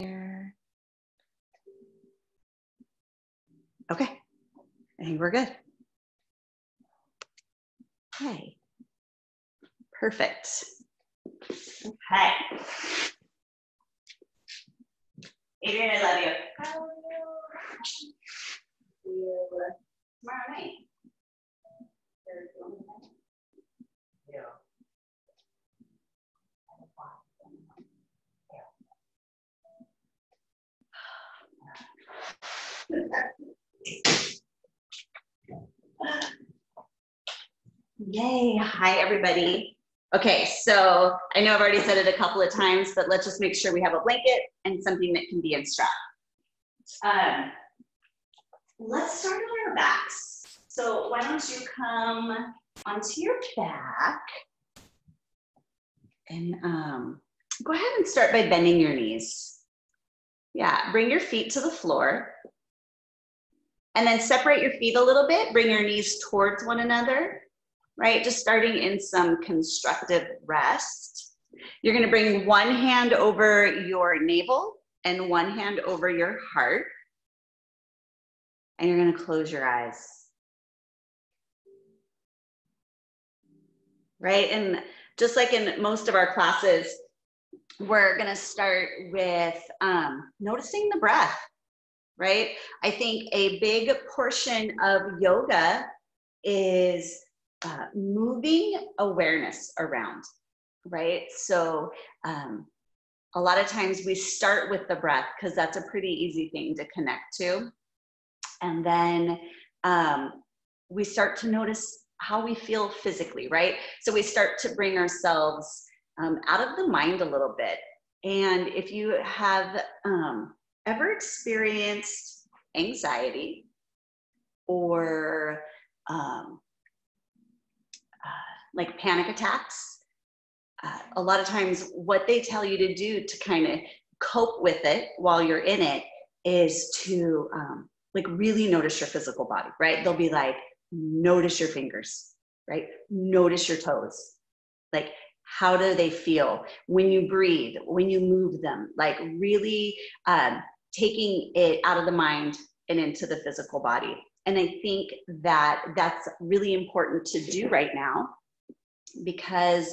there. Okay, I think we're good. Okay, perfect. Okay. Adrian, I love you. I love you. See you tomorrow night. Yay. Hi, everybody. Okay, so I know I've already said it a couple of times, but let's just make sure we have a blanket and something that can be in strap. Um, let's start on our backs. So why don't you come onto your back and um, go ahead and start by bending your knees. Yeah, bring your feet to the floor. And then separate your feet a little bit, bring your knees towards one another, right? Just starting in some constructive rest. You're gonna bring one hand over your navel and one hand over your heart. And you're gonna close your eyes. Right, and just like in most of our classes, we're gonna start with um, noticing the breath right? I think a big portion of yoga is uh, moving awareness around, right? So, um, a lot of times we start with the breath because that's a pretty easy thing to connect to. And then um, we start to notice how we feel physically, right? So we start to bring ourselves um, out of the mind a little bit. And if you have um, ever experienced anxiety or um, uh, like panic attacks, uh, a lot of times what they tell you to do to kind of cope with it while you're in it is to um, like really notice your physical body, right? They'll be like, notice your fingers, right? Notice your toes. Like, how do they feel when you breathe, when you move them? Like, really um, taking it out of the mind and into the physical body. And I think that that's really important to do right now because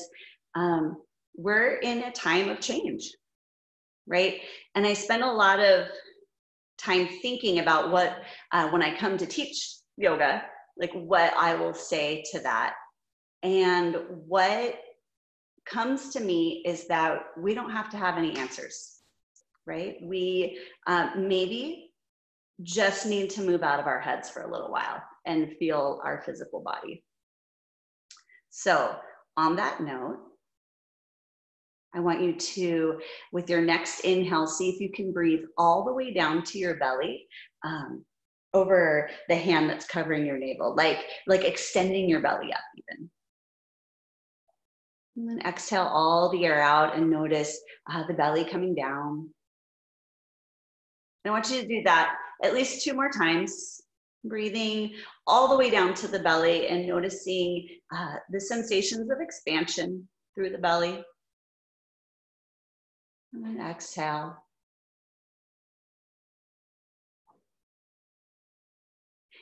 um, we're in a time of change, right? And I spend a lot of time thinking about what, uh, when I come to teach yoga, like what I will say to that. And what comes to me is that we don't have to have any answers right? We uh, maybe just need to move out of our heads for a little while and feel our physical body. So, on that note, I want you to, with your next inhale, see if you can breathe all the way down to your belly. Um, over the hand that's covering your navel, like like extending your belly up even. And then exhale all the air out and notice uh, the belly coming down. I want you to do that at least two more times, breathing all the way down to the belly and noticing uh, the sensations of expansion through the belly. And exhale.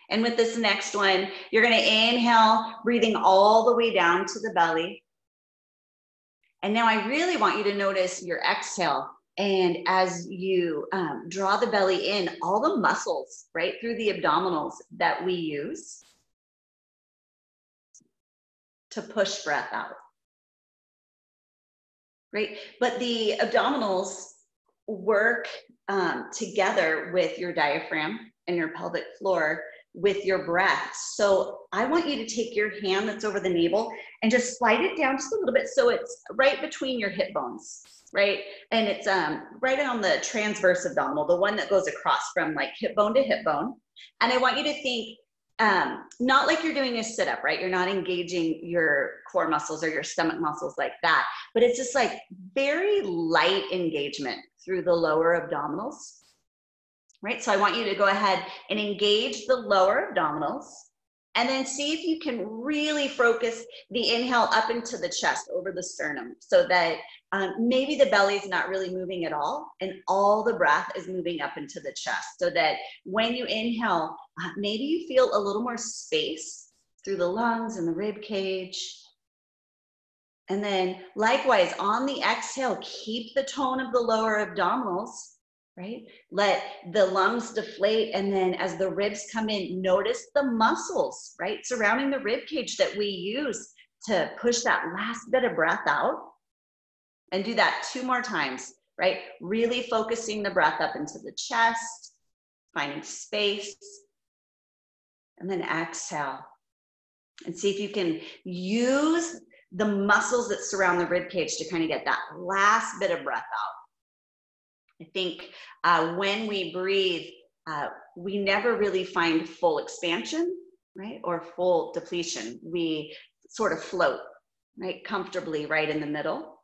And with this next one, you're going to inhale, breathing all the way down to the belly. And now I really want you to notice your exhale and as you um, draw the belly in, all the muscles right through the abdominals that we use to push breath out. Right? But the abdominals work um, together with your diaphragm and your pelvic floor with your breath. So I want you to take your hand that's over the navel and just slide it down just a little bit so it's right between your hip bones right? And it's um, right on the transverse abdominal, the one that goes across from like hip bone to hip bone. And I want you to think um, not like you're doing a sit up, right? You're not engaging your core muscles or your stomach muscles like that, but it's just like very light engagement through the lower abdominals, right? So I want you to go ahead and engage the lower abdominals And then see if you can really focus the inhale up into the chest over the sternum so that um, maybe the belly is not really moving at all and all the breath is moving up into the chest so that when you inhale, uh, maybe you feel a little more space through the lungs and the rib cage. And then likewise on the exhale, keep the tone of the lower abdominals right? Let the lungs deflate. And then as the ribs come in, notice the muscles, right? Surrounding the rib cage that we use to push that last bit of breath out. And do that two more times, right? Really focusing the breath up into the chest, finding space. And then exhale. And see if you can use the muscles that surround the rib cage to kind of get that last bit of breath out. I think uh, when we breathe, uh, we never really find full expansion, right? Or full depletion. We sort of float, right? Comfortably right in the middle.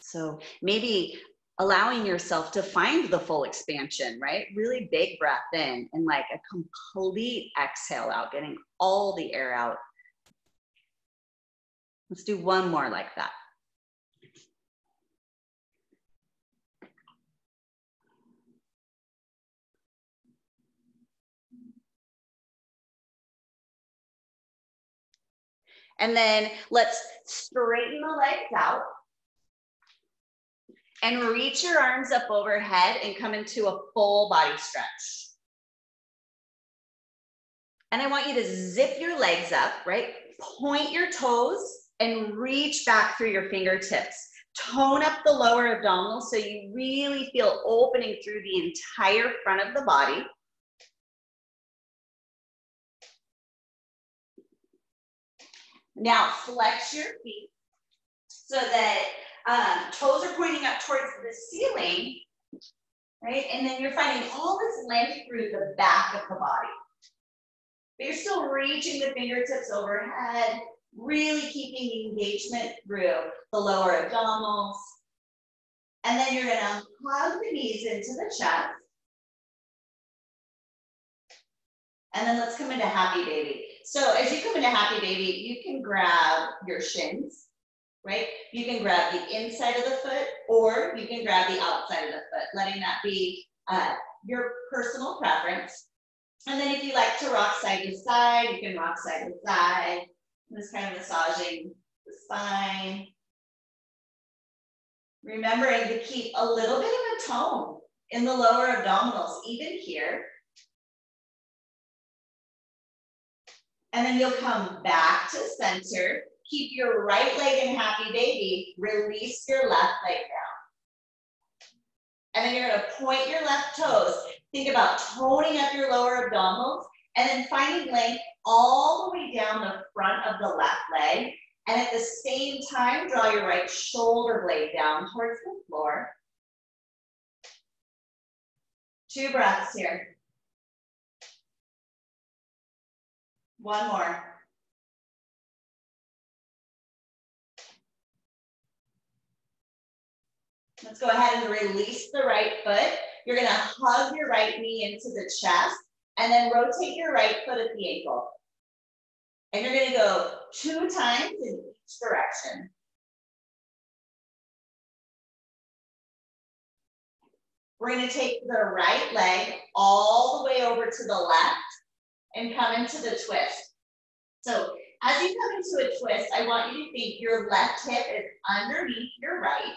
So maybe allowing yourself to find the full expansion, right? Really big breath in and like a complete exhale out, getting all the air out. Let's do one more like that. And then let's straighten the legs out and reach your arms up overhead and come into a full body stretch. And I want you to zip your legs up, right? Point your toes and reach back through your fingertips. Tone up the lower abdominal so you really feel opening through the entire front of the body. Now flex your feet so that um, toes are pointing up towards the ceiling, right? And then you're finding all this length through the back of the body. But you're still reaching the fingertips overhead, really keeping the engagement through the lower abdominals. And then you're gonna hug the knees into the chest. And then let's come into happy baby. So as you come into happy baby, you can grab your shins, right? You can grab the inside of the foot or you can grab the outside of the foot, letting that be uh, your personal preference. And then if you like to rock side to side, you can rock side to side. Just kind of massaging the spine. Remembering to keep a little bit of a tone in the lower abdominals, even here. And then you'll come back to center. Keep your right leg in happy baby. Release your left leg down. And then you're gonna point your left toes. Think about toning up your lower abdominals and then finding length all the way down the front of the left leg. And at the same time, draw your right shoulder blade down towards the floor. Two breaths here. One more. Let's go ahead and release the right foot. You're gonna hug your right knee into the chest and then rotate your right foot at the ankle. And you're gonna go two times in each direction. We're gonna take the right leg all the way over to the left and come into the twist. So as you come into a twist, I want you to think your left hip is underneath your right,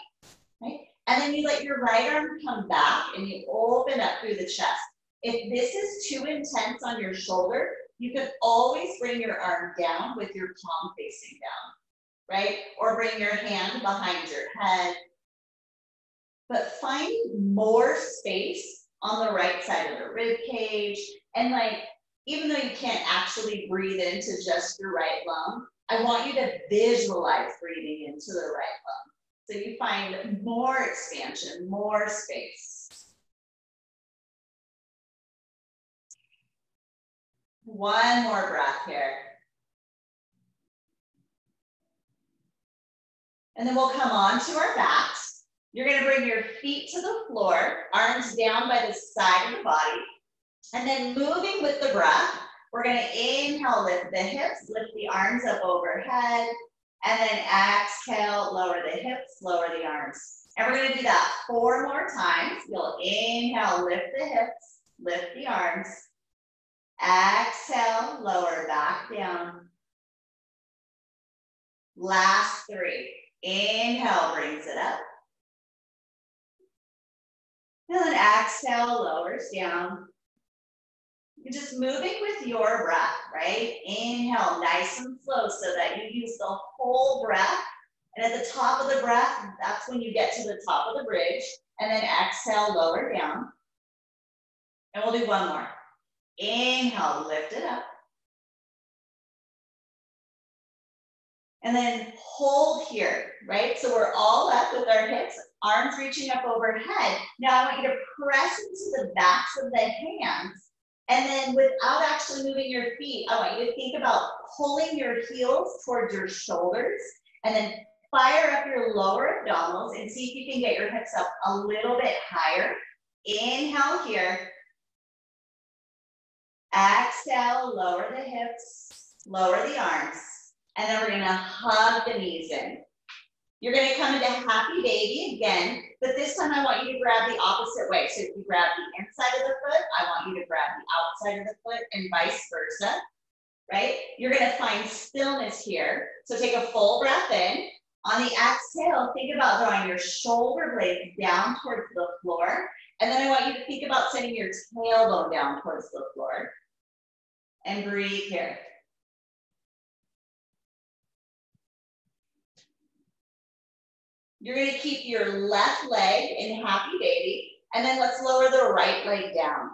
right? And then you let your right arm come back and you open up through the chest. If this is too intense on your shoulder, you can always bring your arm down with your palm facing down, right? Or bring your hand behind your head. But finding more space on the right side of the rib cage and like even though you can't actually breathe into just your right lung, I want you to visualize breathing into the right lung. So you find more expansion, more space. One more breath here. And then we'll come on to our backs. You're gonna bring your feet to the floor, arms down by the side of the body. And then moving with the breath, We're gonna inhale, lift the hips, lift the arms up overhead, and then exhale, lower the hips, lower the arms. And we're gonna do that four more times. You'll inhale, lift the hips, lift the arms. Exhale, lower back down. Last three. Inhale brings it up. And then exhale lowers down. You're just moving with your breath, right? Inhale nice and slow so that you use the whole breath. And at the top of the breath, that's when you get to the top of the bridge. And then exhale, lower down. And we'll do one more. Inhale, lift it up. And then hold here, right? So we're all up with our hips, arms reaching up overhead. Now I want you to press into the backs of the hands. And then without actually moving your feet, I want you to think about pulling your heels towards your shoulders and then fire up your lower abdominals and see if you can get your hips up a little bit higher. Inhale here. Exhale, lower the hips, lower the arms. And then we're gonna hug the knees in. You're gonna come into happy baby again, but this time I want you to grab the opposite way. So if you grab the inside of the foot, I want you to grab the outside of the foot and vice versa, right? You're gonna find stillness here. So take a full breath in. On the exhale, think about drawing your shoulder blades down towards the floor. And then I want you to think about sending your tailbone down towards the floor. And breathe here. You're gonna keep your left leg in happy baby, and then let's lower the right leg down.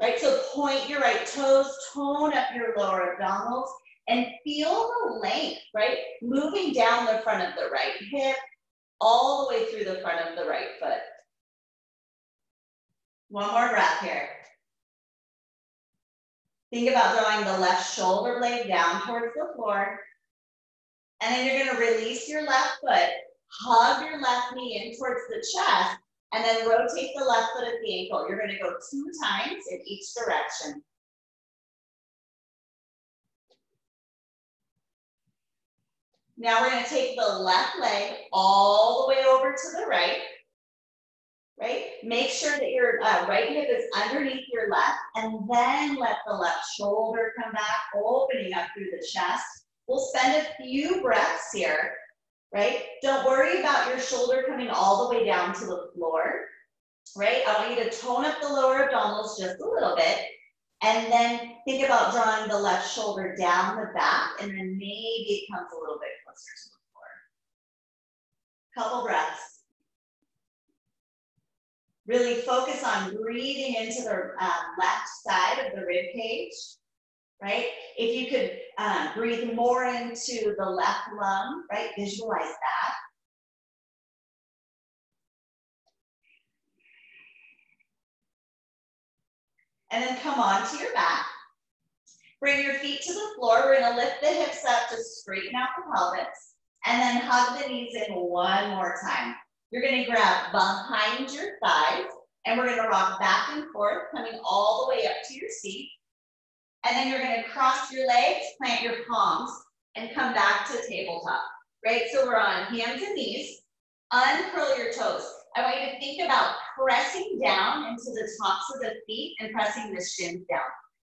Right, so point your right toes, tone up your lower abdominals, and feel the length, right? Moving down the front of the right hip, all the way through the front of the right foot. One more breath here. Think about drawing the left shoulder blade down towards the floor. And then you're gonna release your left foot hug your left knee in towards the chest, and then rotate the left foot at the ankle. You're gonna go two times in each direction. Now we're gonna take the left leg all the way over to the right, right? Make sure that your uh, right hip is underneath your left, and then let the left shoulder come back, opening up through the chest. We'll spend a few breaths here right? Don't worry about your shoulder coming all the way down to the floor, right? I want you to tone up the lower abdominals just a little bit. And then think about drawing the left shoulder down the back, and then maybe it comes a little bit closer to the floor. Couple breaths. Really focus on breathing into the um, left side of the rib cage right? If you could um, breathe more into the left lung, right? Visualize that. And then come on to your back. Bring your feet to the floor. We're gonna lift the hips up to straighten out the pelvis. And then hug the knees in one more time. You're gonna grab behind your thighs and we're gonna rock back and forth, coming all the way up to your seat. And then you're gonna cross your legs, plant your palms, and come back to tabletop, right? So we're on hands and knees. Uncurl your toes. I want you to think about pressing down into the tops of the feet and pressing the shins down,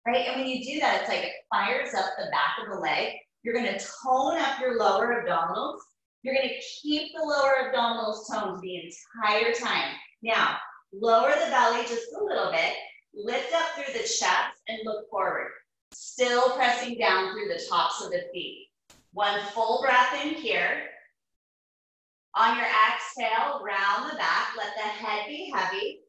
right? And when you do that, it's like it fires up the back of the leg. You're gonna tone up your lower abdominals. You're gonna keep the lower abdominals toned the entire time. Now, lower the belly just a little bit, lift up through the chest and look forward. Still pressing down through the tops of the feet. One full breath in here. On your exhale, round the back, let the head be heavy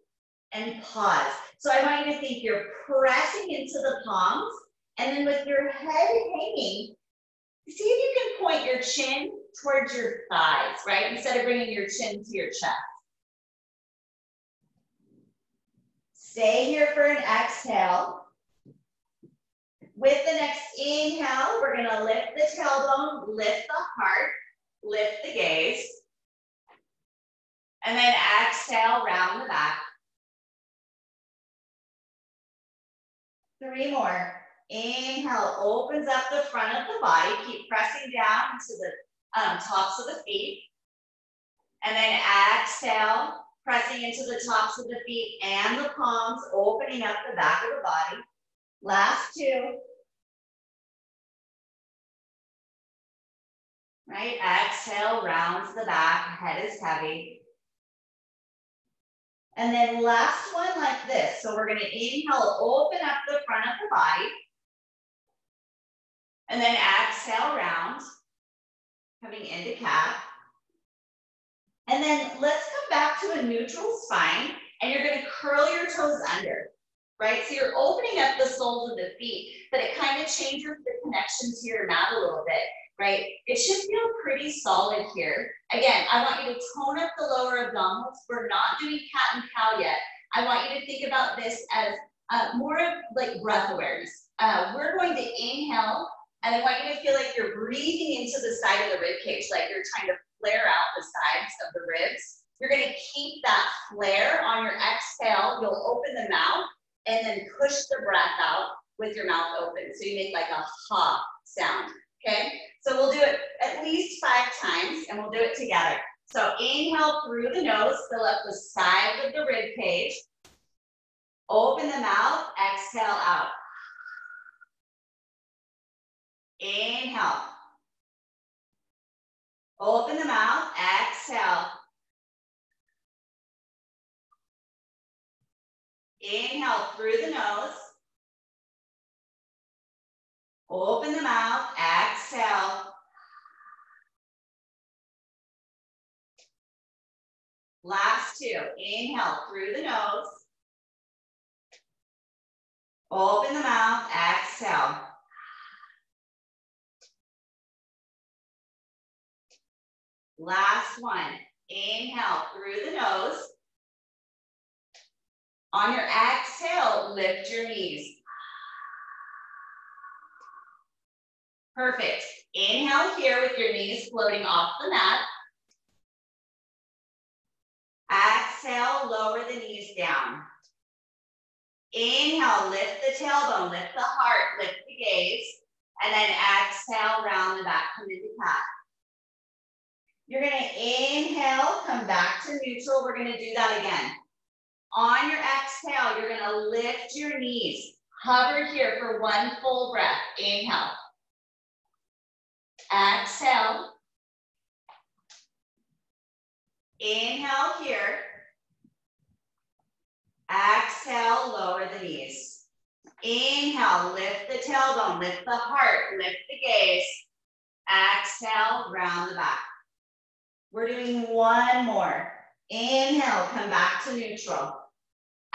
and pause. So I want you to think you're pressing into the palms and then with your head hanging, see if you can point your chin towards your thighs, right? Instead of bringing your chin to your chest. Stay here for an exhale. With the next inhale, we're gonna lift the tailbone, lift the heart, lift the gaze. And then exhale, round the back. Three more. Inhale, opens up the front of the body. Keep pressing down into the um, tops of the feet. And then exhale, pressing into the tops of the feet and the palms, opening up the back of the body. Last two. Right, exhale, rounds the back, head is heavy. And then last one like this. So we're gonna inhale, open up the front of the body. And then exhale, round, coming into cat. And then let's come back to a neutral spine and you're gonna curl your toes under, right? So you're opening up the soles of the feet, but it kind of changes the connection to your mat a little bit, right? It should feel pretty solid here. Again, I want you to tone up the lower abdominals. We're not doing cat and cow yet. I want you to think about this as uh, more of like breath awareness. Uh, we're going to inhale, and I want you to feel like you're breathing into the side of the rib cage, like you're trying to flare out the sides of the ribs. You're gonna keep that flare on your exhale. You'll open the mouth and then push the breath out with your mouth open. So you make like a ha sound, okay? So we'll do it at least five times and we'll do it together. So inhale through the nose, fill up the side of the rib cage. Open the mouth, exhale out. Inhale. Open the mouth, exhale. Inhale through the nose. Open the mouth, exhale. Last two, inhale through the nose. Open the mouth, exhale. Last one. Inhale through the nose. On your exhale, lift your knees. Perfect. Inhale here with your knees floating off the mat. Exhale, lower the knees down. Inhale, lift the tailbone, lift the heart, lift the gaze. And then exhale, round the back, come into cat. You're gonna inhale, come back to neutral. We're gonna do that again. On your exhale, you're gonna lift your knees. Hover here for one full breath. Inhale. Exhale. Inhale here. Exhale, lower the knees. Inhale, lift the tailbone, lift the heart, lift the gaze. Exhale, round the back. We're doing one more. Inhale, come back to neutral.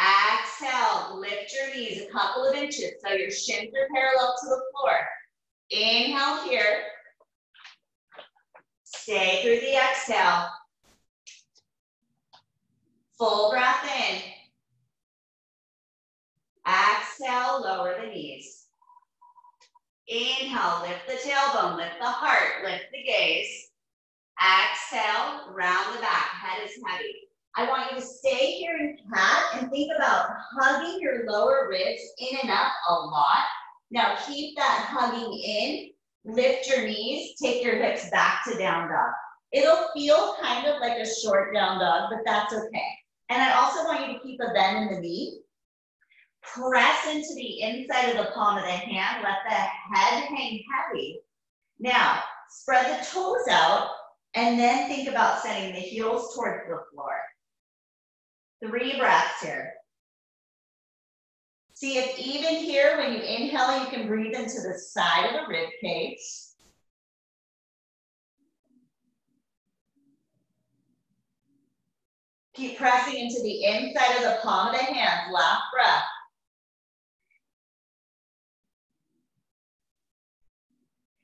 Exhale, lift your knees a couple of inches so your shins are parallel to the floor. Inhale here. Stay through the exhale. Full breath in. Exhale, lower the knees. Inhale, lift the tailbone, lift the heart, lift the gaze. Exhale, round the back, head is heavy. I want you to stay here in cat and think about hugging your lower ribs in and up a lot. Now keep that hugging in, lift your knees, take your hips back to down dog. It'll feel kind of like a short down dog, but that's okay. And I also want you to keep a bend in the knee. Press into the inside of the palm of the hand, let the head hang heavy. Now, spread the toes out and then think about sending the heels towards the floor. Three breaths here. See if even here, when you inhale, you can breathe into the side of the rib cage. Keep pressing into the inside of the palm of the hands. Last breath.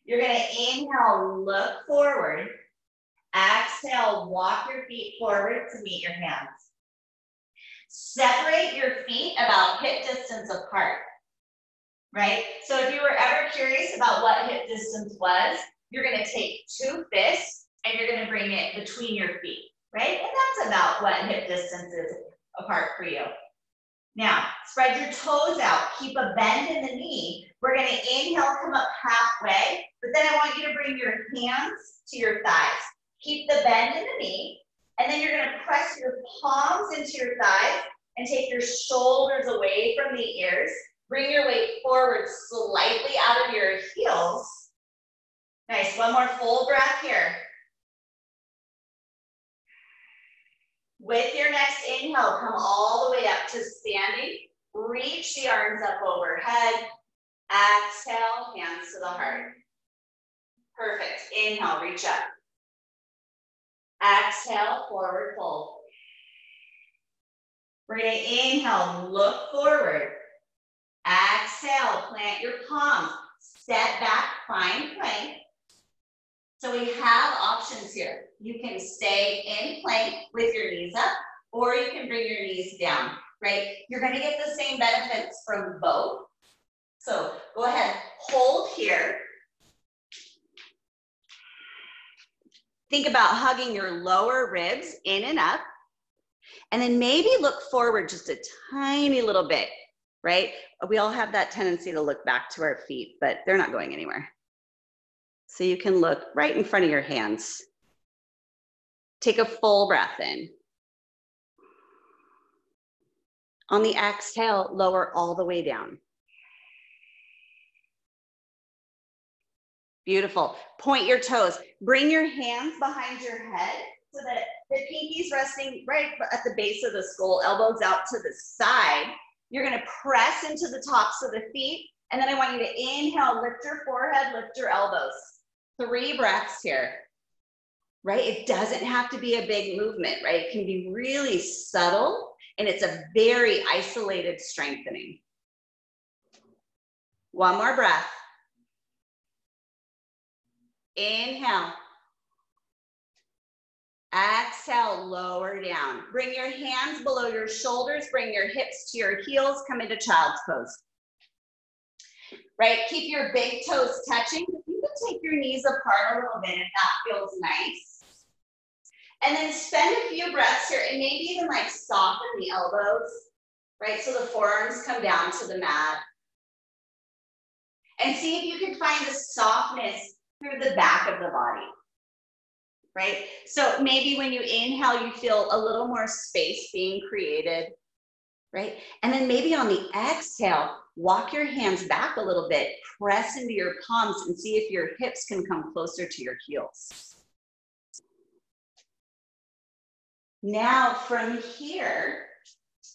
You're gonna inhale, look forward. Exhale, walk your feet forward to meet your hands. Separate your feet about hip distance apart, right? So if you were ever curious about what hip distance was, you're gonna take two fists and you're gonna bring it between your feet, right? And that's about what hip distance is apart for you. Now, spread your toes out. Keep a bend in the knee, We're gonna inhale, come up halfway, but then I want you to bring your hands to your thighs. Keep the bend in the knee, and then you're gonna press your palms into your thighs and take your shoulders away from the ears. Bring your weight forward slightly out of your heels. Nice, one more full breath here. With your next inhale, come all the way up to standing. Reach the arms up overhead. Exhale, hands to the heart. Perfect. Inhale, reach up. Exhale, forward fold. We're gonna inhale, look forward. Exhale, plant your palms. Step back, find plank. So we have options here. You can stay in plank with your knees up, or you can bring your knees down, right? You're gonna get the same benefits from both. So go ahead, hold here. Think about hugging your lower ribs in and up. And then maybe look forward just a tiny little bit, right? We all have that tendency to look back to our feet, but they're not going anywhere. So you can look right in front of your hands. Take a full breath in. On the exhale, lower all the way down. Beautiful. Point your toes. Bring your hands behind your head so that the pinkies resting right at the base of the skull, elbows out to the side. You're gonna press into the tops of the feet. And then I want you to inhale, lift your forehead, lift your elbows. Three breaths here, right? It doesn't have to be a big movement, right? It can be really subtle and it's a very isolated strengthening. One more breath. Inhale. Exhale, lower down. Bring your hands below your shoulders, bring your hips to your heels, come into child's pose. Right, keep your big toes touching. You can take your knees apart a little bit if that feels nice. And then spend a few breaths here and maybe even like soften the elbows, right? So the forearms come down to the mat. And see if you can find the softness through the back of the body right? So maybe when you inhale, you feel a little more space being created, right? And then maybe on the exhale, walk your hands back a little bit, press into your palms and see if your hips can come closer to your heels. Now from here,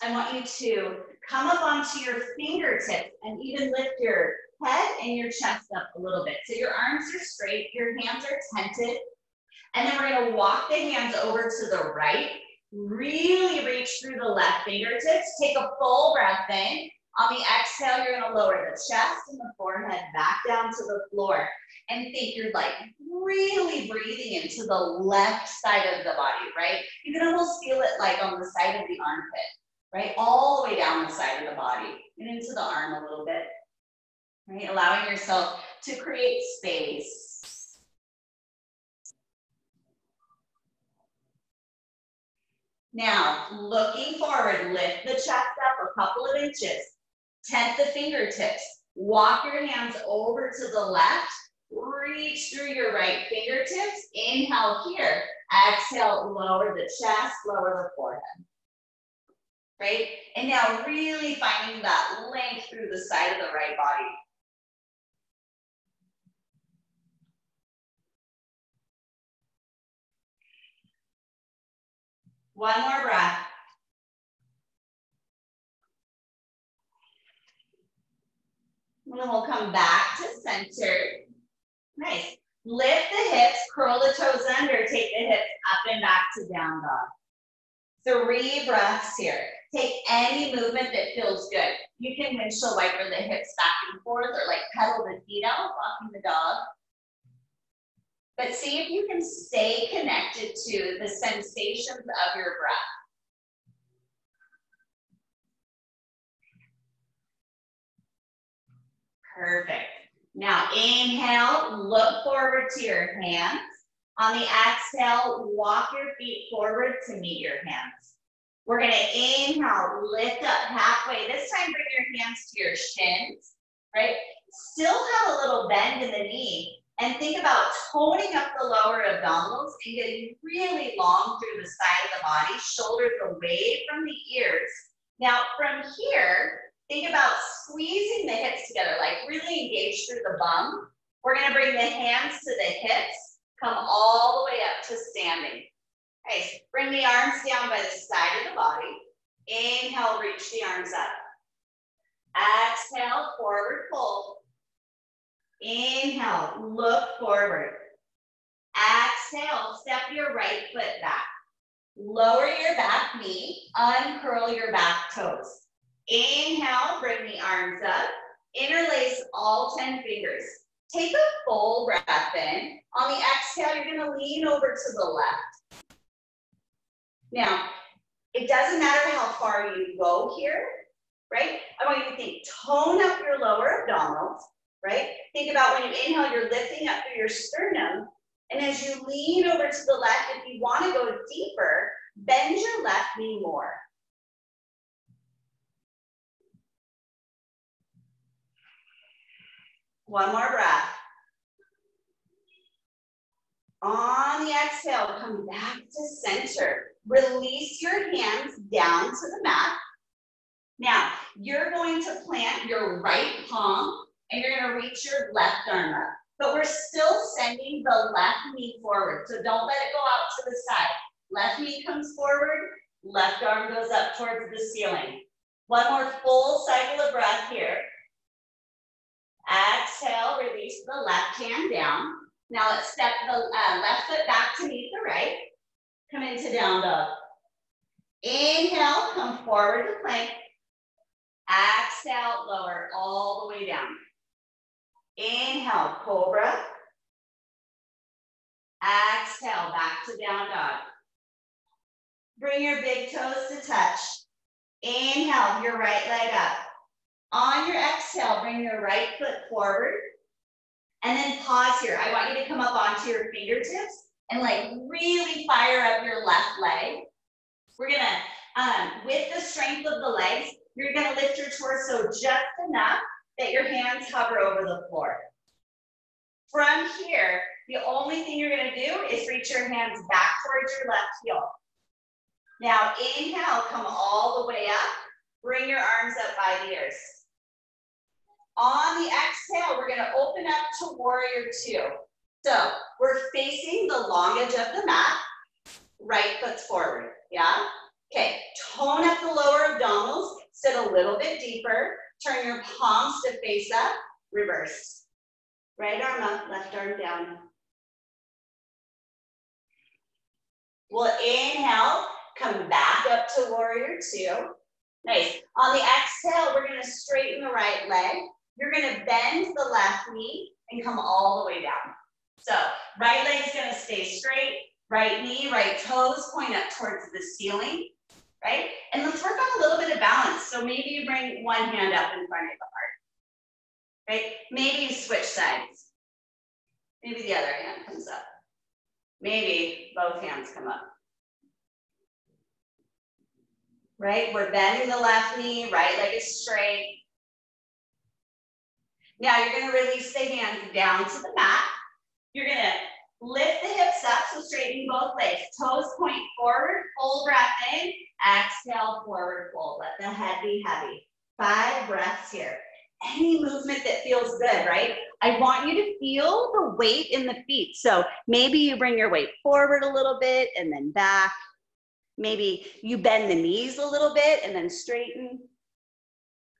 I want you to come up onto your fingertips and even lift your head and your chest up a little bit. So your arms are straight, your hands are tented, and then we're gonna walk the hands over to the right. Really reach through the left fingertips. Take a full breath in. On the exhale, you're gonna lower the chest and the forehead back down to the floor. And think you're like really breathing into the left side of the body, right? You can almost feel it like on the side of the armpit, right? All the way down the side of the body and into the arm a little bit, right? Allowing yourself to create space Now, looking forward, lift the chest up a couple of inches. Tent the fingertips. Walk your hands over to the left. Reach through your right fingertips. Inhale here. Exhale, lower the chest, lower the forehead. Right? And now really finding that length through the side of the right body. One more breath. And then we'll come back to center. Nice. Lift the hips, curl the toes under, take the hips up and back to down dog. Three breaths here. Take any movement that feels good. You can windshield wiper the hips back and forth or like pedal the feet out, walking the dog. But see if you can stay connected to the sensations of your breath. Perfect. Now inhale, look forward to your hands. On the exhale, walk your feet forward to meet your hands. We're gonna inhale, lift up halfway. This time bring your hands to your shins. right? Still have a little bend in the knee and think about toning up the lower abdominals and getting really long through the side of the body, shoulders away from the ears. Now from here, think about squeezing the hips together, like really engage through the bum. We're gonna bring the hands to the hips, come all the way up to standing. Okay, bring the arms down by the side of the body. Inhale, reach the arms up. Exhale, forward fold. Inhale, look forward. Exhale, step your right foot back. Lower your back knee, uncurl your back toes. Inhale, bring the arms up. Interlace all 10 fingers. Take a full breath in. On the exhale, you're gonna lean over to the left. Now, it doesn't matter how far you go here, right? I want you to think, tone up your lower abdominals, right? Think about when you inhale, you're lifting up through your sternum. And as you lean over to the left, if you want to go deeper, bend your left knee more. One more breath. On the exhale, come back to center. Release your hands down to the mat. Now, you're going to plant your right palm and you're gonna reach your left arm up. But we're still sending the left knee forward. So don't let it go out to the side. Left knee comes forward, left arm goes up towards the ceiling. One more full cycle of breath here. Exhale, release the left hand down. Now let's step the uh, left foot back to meet the right. Come into down dog. Inhale, come forward to plank. Exhale, lower all the way down. Inhale, cobra. Exhale, back to down dog. Bring your big toes to touch. Inhale, your right leg up. On your exhale, bring your right foot forward. And then pause here. I want you to come up onto your fingertips and like really fire up your left leg. We're gonna, um, with the strength of the legs, you're gonna lift your torso just enough that your hands hover over the floor. From here, the only thing you're gonna do is reach your hands back towards your left heel. Now inhale, come all the way up. Bring your arms up by the ears. On the exhale, we're gonna open up to warrior two. So we're facing the long edge of the mat, right foot forward, yeah? Okay, tone up the lower abdominals, sit a little bit deeper, turn your palms to face up, reverse. Right arm up, left arm down. We'll inhale, come back up to warrior two. Nice. On the exhale, we're gonna straighten the right leg. You're gonna bend the left knee and come all the way down. So right leg's gonna stay straight, right knee, right toes point up towards the ceiling, right? And let's work on a little bit of balance. So maybe you bring one hand up in front of the heart, right? Maybe you switch sides. Maybe the other hand comes up. Maybe both hands come up. Right, we're bending the left knee, right leg is straight. Now you're gonna release the hands down to the mat. You're gonna lift the hips up, so straighten both legs. Toes point forward, full breath in. Exhale, forward fold. Let the head be heavy. Five breaths here. Any movement that feels good, right? I want you to feel the weight in the feet. So maybe you bring your weight forward a little bit and then back. Maybe you bend the knees a little bit and then straighten.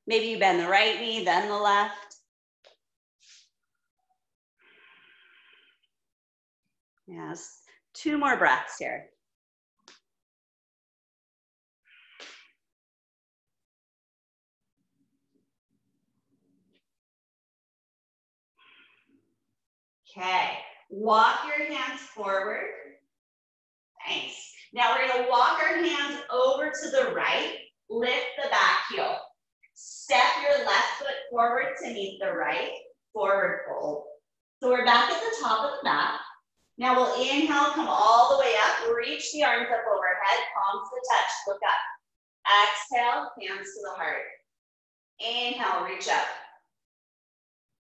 Maybe you bend the right knee, then the left. Yes, two more breaths here. Okay, walk your hands forward. Nice. Now we're gonna walk our hands over to the right, lift the back heel. Step your left foot forward to meet the right, forward fold. So we're back at the top of the mat. Now we'll inhale, come all the way up, reach the arms up overhead, palms to touch, look up. Exhale, hands to the heart. Inhale, reach up.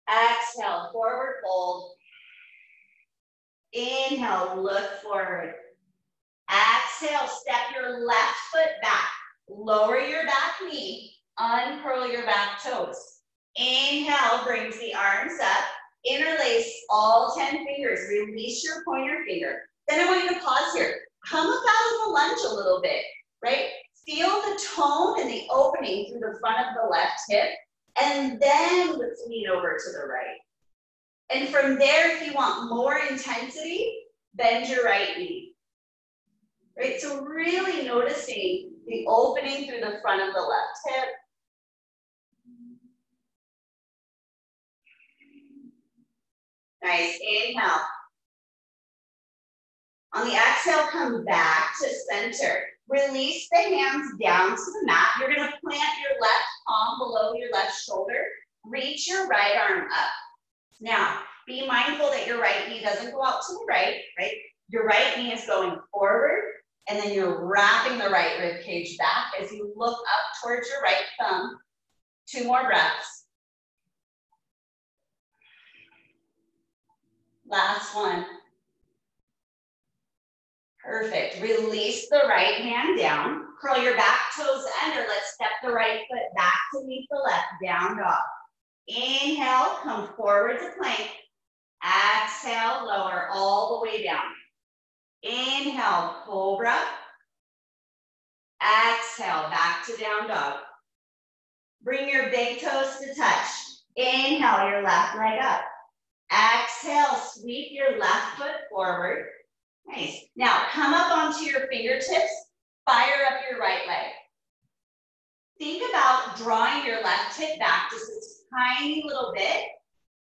Exhale, forward fold. Inhale, look forward. Exhale, step your left foot back. Lower your back knee. Uncurl your back toes. Inhale, brings the arms up. Interlace all 10 fingers. Release your pointer finger. Then I want you to pause here. Come up out of the lunge a little bit, right? Feel the tone and the opening through the front of the left hip. And then let's lean over to the right. And from there, if you want more intensity, bend your right knee. Right, so really noticing the opening through the front of the left hip. Nice, inhale. On the exhale, come back to center. Release the hands down to the mat. You're gonna plant your left palm below your left shoulder. Reach your right arm up. Now, be mindful that your right knee doesn't go out to the right, right? Your right knee is going forward, and then you're wrapping the right rib cage back as you look up towards your right thumb. Two more breaths. Last one. Perfect. Release the right hand down. Curl your back toes under. Let's step the right foot back to meet the left. Down dog. Inhale, come forward to plank. Exhale, lower all the way down. Inhale, cobra. Exhale, back to down dog. Bring your big toes to touch. Inhale, your left leg up. Exhale, sweep your left foot forward. Nice. Now come up onto your fingertips, fire up your right leg. Think about drawing your left hip back just a tiny little bit.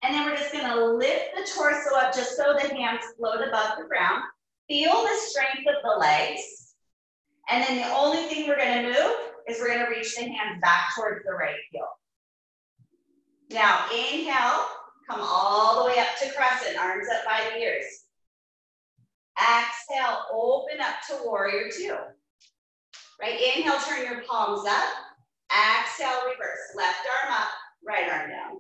And then we're just gonna lift the torso up just so the hands float above the ground. Feel the strength of the legs. And then the only thing we're gonna move is we're gonna reach the hands back towards the right heel. Now inhale, come all the way up to crescent, arms up by the ears. Exhale, open up to warrior two. Right, inhale, turn your palms up. Exhale, reverse. Left arm up, right arm down.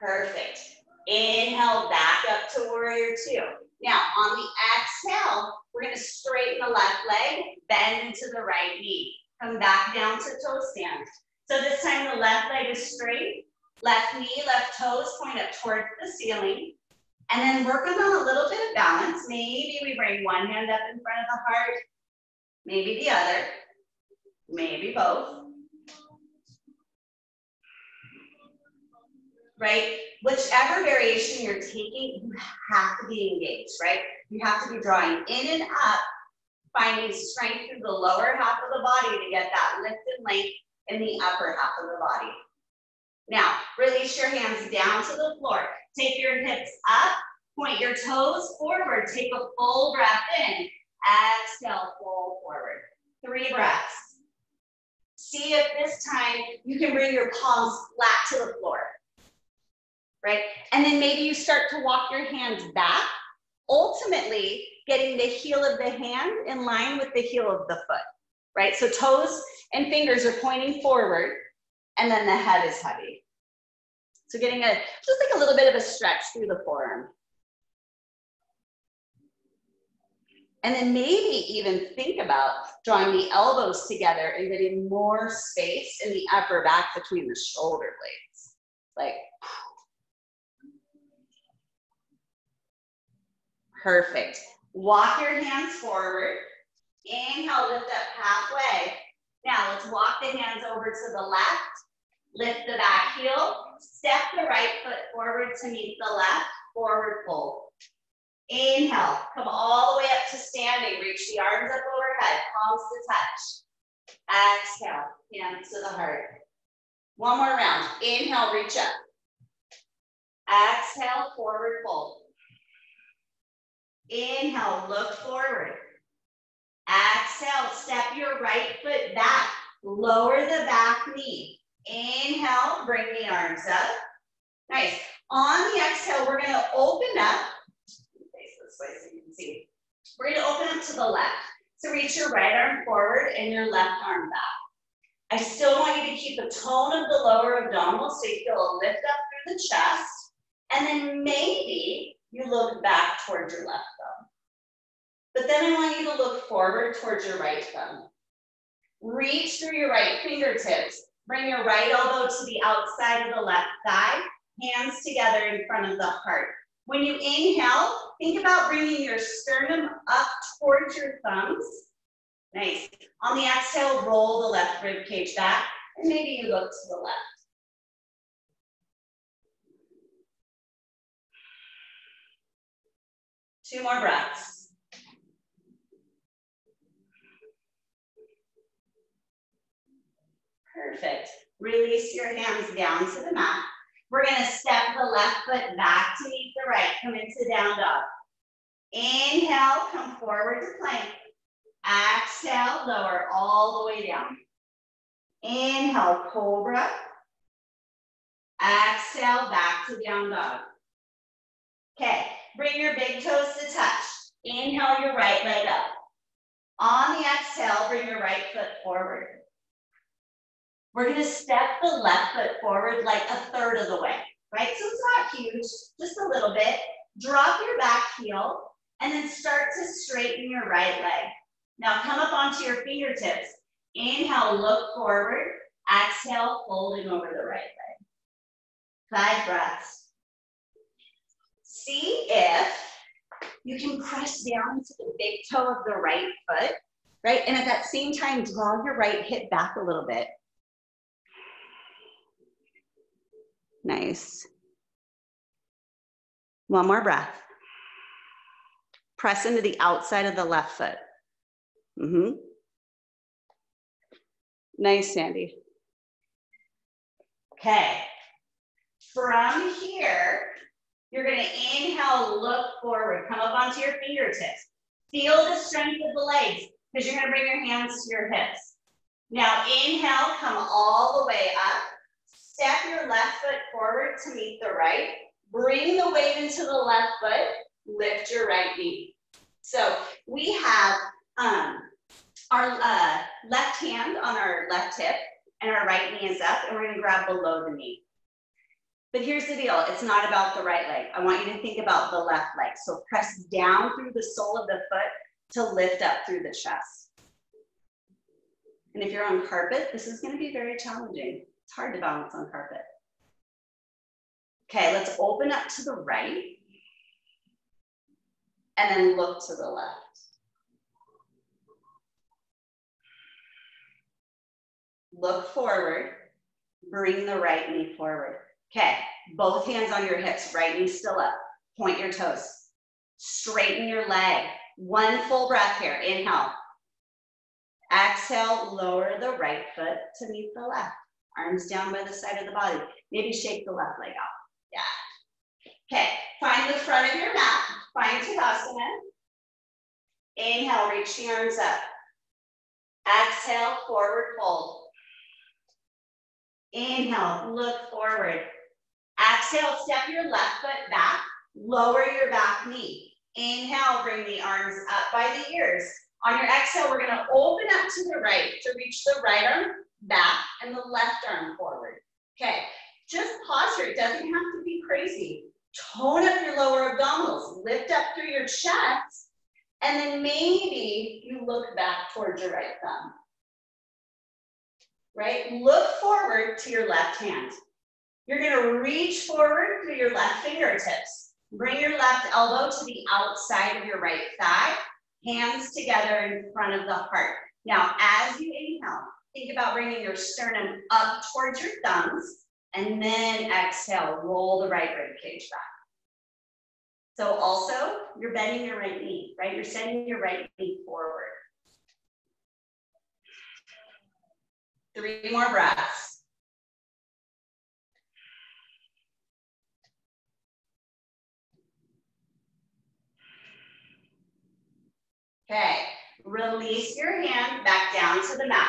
Perfect. Inhale, back up to warrior two. Now, on the exhale, we're gonna straighten the left leg, bend into the right knee. Come back down to toe stand. So this time the left leg is straight, Left knee, left toes point up towards the ceiling. And then working on a little bit of balance. Maybe we bring one hand up in front of the heart, maybe the other, maybe both. Right? Whichever variation you're taking, you have to be engaged, right? You have to be drawing in and up, finding strength through the lower half of the body to get that lift and length in the upper half of the body. Now, release your hands down to the floor. Take your hips up, point your toes forward. Take a full breath in. Exhale, fold forward. Three breaths. See if this time you can bring your palms flat to the floor. Right? And then maybe you start to walk your hands back, ultimately getting the heel of the hand in line with the heel of the foot. Right? So toes and fingers are pointing forward and then the head is heavy. So getting a, just like a little bit of a stretch through the forearm. And then maybe even think about drawing the elbows together and getting more space in the upper back between the shoulder blades. Like, perfect. Walk your hands forward. Inhale, lift up halfway. Now let's walk the hands over to the left Lift the back heel. Step the right foot forward to meet the left. Forward fold. Inhale. Come all the way up to standing. Reach the arms up overhead. Palms to touch. Exhale. Hands to the heart. One more round. Inhale. Reach up. Exhale. Forward fold. Inhale. Look forward. Exhale. Step your right foot back. Lower the back knee. Inhale, bring the arms up. Nice. On the exhale, we're gonna open up. Face this way so you can see. We're gonna open up to the left. So reach your right arm forward and your left arm back. I still want you to keep the tone of the lower abdominal so you feel a lift up through the chest. And then maybe you look back towards your left. But then I want you to look forward towards your right thumb. Reach through your right fingertips. Bring your right elbow to the outside of the left thigh, hands together in front of the heart. When you inhale, think about bringing your sternum up towards your thumbs. Nice. On the exhale, roll the left rib cage back, and maybe you look to the left. Two more breaths. Perfect. Release your hands down to the mat. We're gonna step the left foot back to meet the right. Come into down dog. Inhale, come forward to plank. Exhale, lower all the way down. Inhale, cobra. Exhale, back to down dog. Okay, bring your big toes to touch. Inhale your right leg up. On the exhale, bring your right foot forward. We're gonna step the left foot forward like a third of the way, right? So it's not huge, just a little bit. Drop your back heel and then start to straighten your right leg. Now come up onto your fingertips. Inhale, look forward. Exhale, folding over the right leg. Five breaths. See if you can press down to the big toe of the right foot, right? And at that same time, draw your right hip back a little bit. Nice. One more breath. Press into the outside of the left foot. Mm-hmm. Nice, Sandy. Okay. From here, you're gonna inhale, look forward, come up onto your fingertips. Feel the strength of the legs because you're gonna bring your hands to your hips. Now inhale, come all the way up. Step your left foot forward to meet the right. Bring the weight into the left foot. Lift your right knee. So we have um, our uh, left hand on our left hip and our right knee is up and we're gonna grab below the knee. But here's the deal, it's not about the right leg. I want you to think about the left leg. So press down through the sole of the foot to lift up through the chest. And if you're on carpet, this is gonna be very challenging. It's hard to balance on carpet. Okay, let's open up to the right and then look to the left. Look forward, bring the right knee forward. Okay, both hands on your hips, right knee still up. Point your toes. Straighten your leg. One full breath here, inhale. Exhale, lower the right foot to meet the left. Arms down by the side of the body. Maybe shake the left leg out. Yeah. Okay, find the front of your mat. Find Tadasana. Inhale, reach the arms up. Exhale, forward fold. Inhale, look forward. Exhale, step your left foot back. Lower your back knee. Inhale, bring the arms up by the ears. On your exhale, we're gonna open up to the right to reach the right arm back and the left arm forward. Okay, just posture, it doesn't have to be crazy. Tone up your lower abdominals, lift up through your chest, and then maybe you look back towards your right thumb. Right, look forward to your left hand. You're gonna reach forward through your left fingertips. Bring your left elbow to the outside of your right thigh, hands together in front of the heart. Now, as you inhale, Think about bringing your sternum up towards your thumbs and then exhale, roll the right rib cage back. So also, you're bending your right knee, right? You're sending your right knee forward. Three more breaths. Okay, release your hand back down to the mat.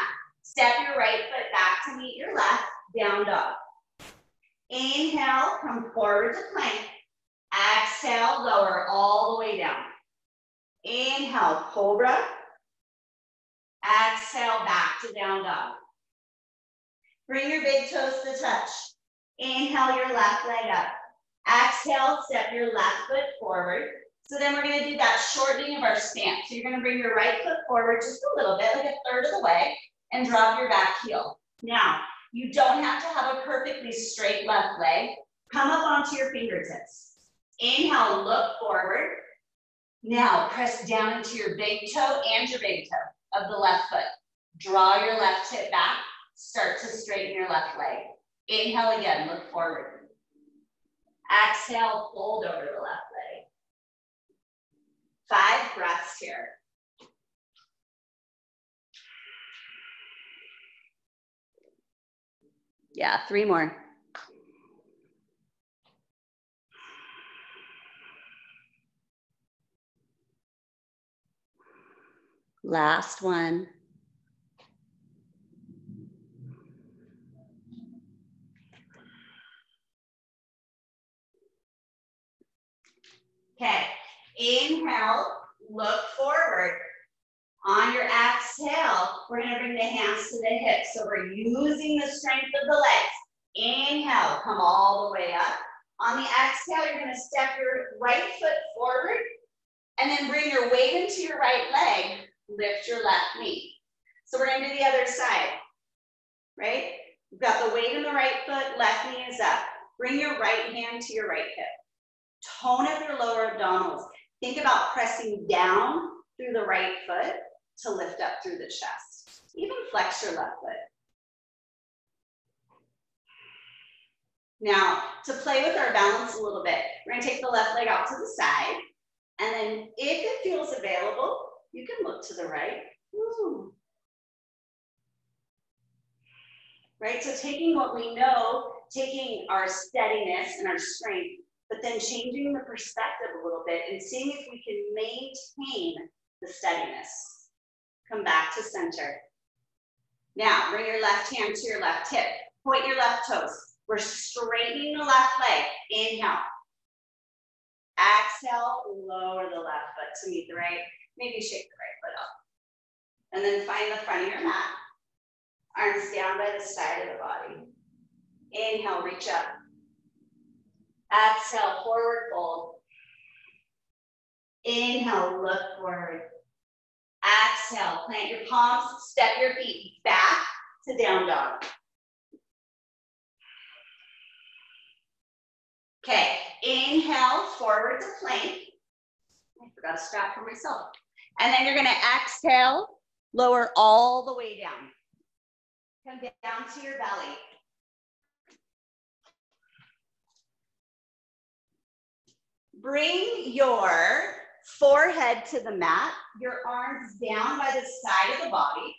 Step your right foot back to meet your left, down dog. Inhale, come forward to plank. Exhale, lower all the way down. Inhale, cobra. Exhale, back to down dog. Bring your big toes to touch. Inhale your left leg up. Exhale, step your left foot forward. So then we're gonna do that shortening of our stance. So you're gonna bring your right foot forward just a little bit, like a third of the way, and drop your back heel. Now, you don't have to have a perfectly straight left leg. Come up onto your fingertips. Inhale, look forward. Now, press down into your big toe and your big toe of the left foot. Draw your left hip back. Start to straighten your left leg. Inhale again, look forward. Exhale, fold over the left leg. Five breaths here. Yeah, three more. Last one. Okay, inhale, look forward. On your exhale, we're gonna bring the hands to the hips. So we're using the strength of the legs. Inhale, come all the way up. On the exhale, you're gonna step your right foot forward and then bring your weight into your right leg, lift your left knee. So we're gonna do the other side, right? We've got the weight in the right foot, left knee is up. Bring your right hand to your right hip. Tone up your lower abdominals. Think about pressing down through the right foot to lift up through the chest. Even flex your left foot. Now, to play with our balance a little bit, we're gonna take the left leg out to the side, and then if it feels available, you can look to the right. Ooh. Right, so taking what we know, taking our steadiness and our strength, but then changing the perspective a little bit and seeing if we can maintain the steadiness. Come back to center. Now, bring your left hand to your left hip. Point your left toes. We're straightening the left leg. Inhale. Exhale, lower the left foot to meet the right. Maybe shake the right foot up. And then find the front of your mat. Arms down by the side of the body. Inhale, reach up. Exhale, forward fold. Inhale, look forward. Exhale, plant your palms, step your feet back to down dog. Okay, inhale, forward to plank. I forgot to strap for myself. And then you're gonna exhale, lower all the way down. Come down to your belly. Bring your forehead to the mat, your arms down by the side of the body,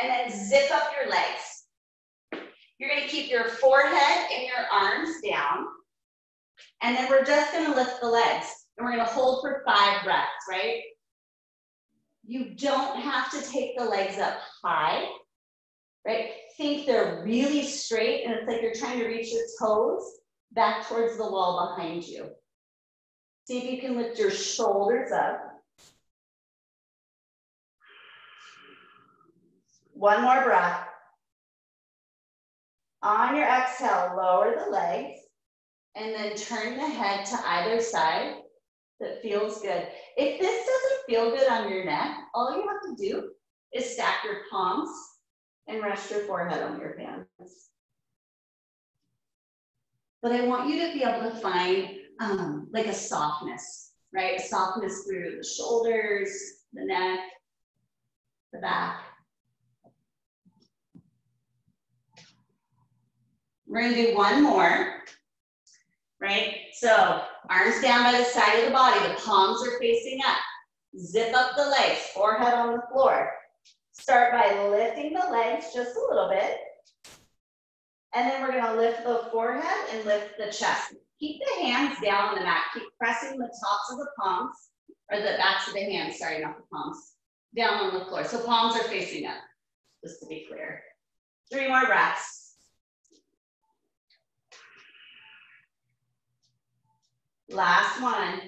and then zip up your legs. You're gonna keep your forehead and your arms down, and then we're just gonna lift the legs, and we're gonna hold for five breaths, right? You don't have to take the legs up high, right? Think they're really straight, and it's like you're trying to reach your toes back towards the wall behind you. See if you can lift your shoulders up. One more breath. On your exhale, lower the legs and then turn the head to either side that feels good. If this doesn't feel good on your neck, all you have to do is stack your palms and rest your forehead on your hands. But I want you to be able to find um, like a softness, right? A softness through the shoulders, the neck, the back. We're gonna do one more, right? So arms down by the side of the body, the palms are facing up. Zip up the legs, forehead on the floor. Start by lifting the legs just a little bit. And then we're gonna lift the forehead and lift the chest. Keep the hands down on the mat. Keep pressing the tops of the palms, or the backs of the hands, sorry, not the palms, down on the floor. So palms are facing up, just to be clear. Three more breaths. Last one.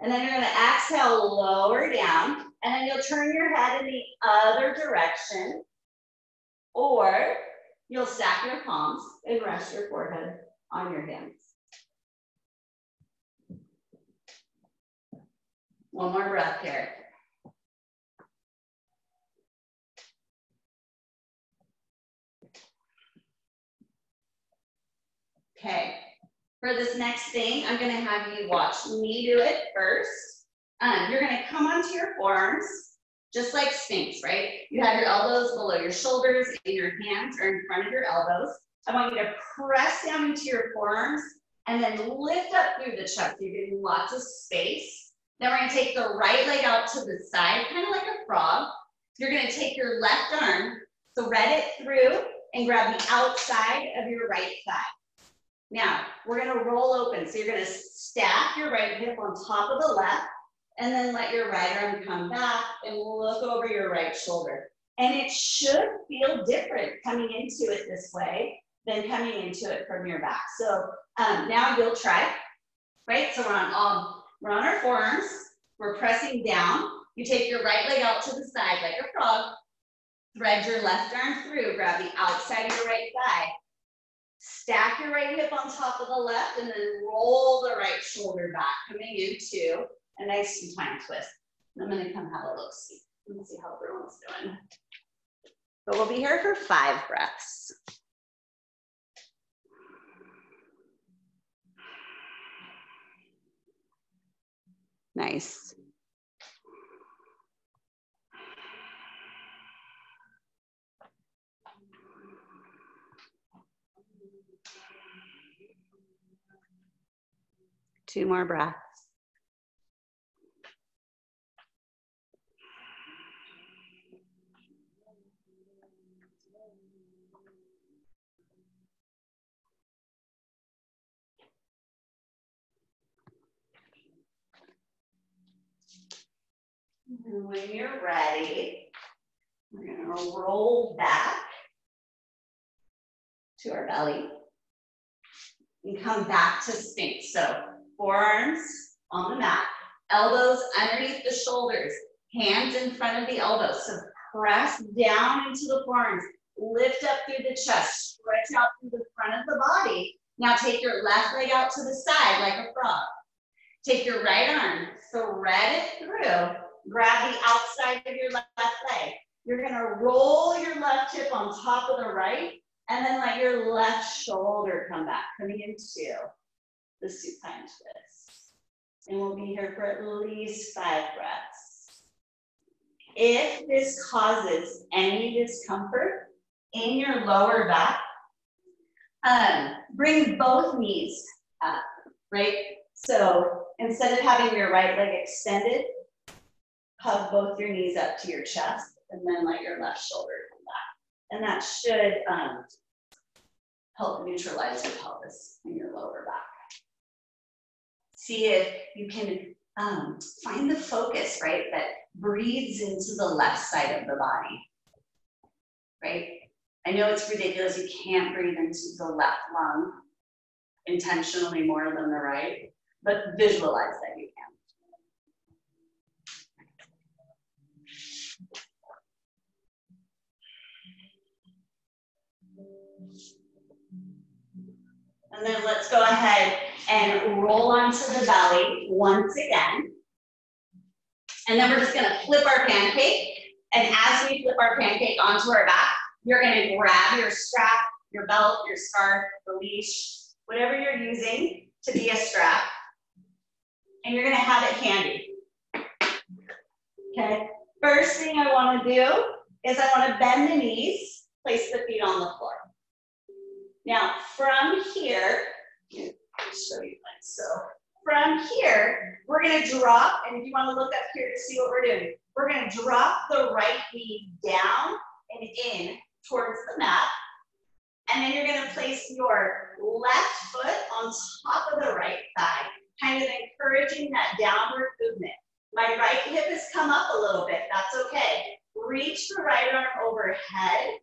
And then you're gonna exhale, lower down, and then you'll turn your head in the other direction Or you'll stack your palms and rest your forehead on your hands. One more breath here. Okay, for this next thing, I'm gonna have you watch me do it first. Um, you're gonna come onto your forearms, just like Sphinx, right? You have your elbows below your shoulders and your hands are in front of your elbows. I want you to press down into your forearms and then lift up through the chest. You're getting lots of space. Then we're gonna take the right leg out to the side, kind of like a frog. You're gonna take your left arm, thread it through and grab the outside of your right thigh. Now, we're gonna roll open. So you're gonna stack your right hip on top of the left, and then let your right arm come back and look over your right shoulder. And it should feel different coming into it this way than coming into it from your back. So um, now you'll try, right? So we're on all, we're on our forearms, we're pressing down. You take your right leg out to the side like a frog, thread your left arm through, grab the outside of your right thigh, Stack your right hip on top of the left and then roll the right shoulder back, coming into a nice time twist. I'm gonna come have a look see. Let's see how everyone's doing. But we'll be here for five breaths. Nice. Two more breaths. And when you're ready, we're gonna roll back to our belly and come back to Sphinx. So forearms on the mat, elbows underneath the shoulders, hands in front of the elbows. So press down into the forearms, lift up through the chest, stretch out through the front of the body. Now take your left leg out to the side like a frog. Take your right arm, thread it through, grab the outside of your left leg. You're gonna roll your left hip on top of the right, and then let your left shoulder come back, coming into the supine twist. And we'll be here for at least five breaths. If this causes any discomfort in your lower back, um, bring both knees up, right? So instead of having your right leg extended, hug both your knees up to your chest and then let your left shoulder come back. And that should um, help neutralize your pelvis and your lower back see if you can um, find the focus, right, that breathes into the left side of the body, right? I know it's ridiculous, you can't breathe into the left lung intentionally more than the right, but visualize that you And then let's go ahead and roll onto the belly once again. And then we're just gonna flip our pancake. And as we flip our pancake onto our back, you're gonna grab your strap, your belt, your scarf, the leash, whatever you're using to be a strap. And you're gonna have it handy. Okay, first thing I wanna do is I wanna bend the knees, place the feet on the floor. Now, from here, show you mine. So from here, we're gonna drop, and if you wanna look up here to see what we're doing, we're gonna drop the right knee down and in towards the mat. And then you're gonna place your left foot on top of the right thigh, kind of encouraging that downward movement. My right hip has come up a little bit, that's okay. Reach the right arm overhead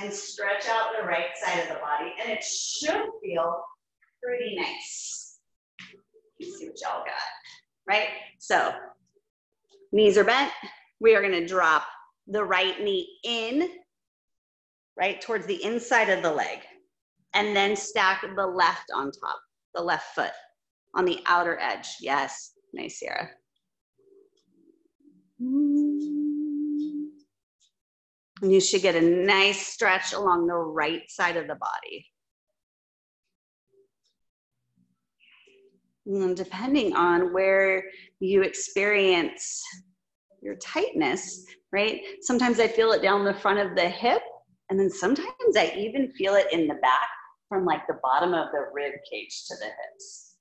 and stretch out the right side of the body. And it should feel pretty nice. Let's see what y'all got, right? So knees are bent. We are gonna drop the right knee in right, towards the inside of the leg. And then stack the left on top, the left foot on the outer edge. Yes, nice, Sierra. And you should get a nice stretch along the right side of the body. And depending on where you experience your tightness, right? Sometimes I feel it down the front of the hip, and then sometimes I even feel it in the back from like the bottom of the rib cage to the hips.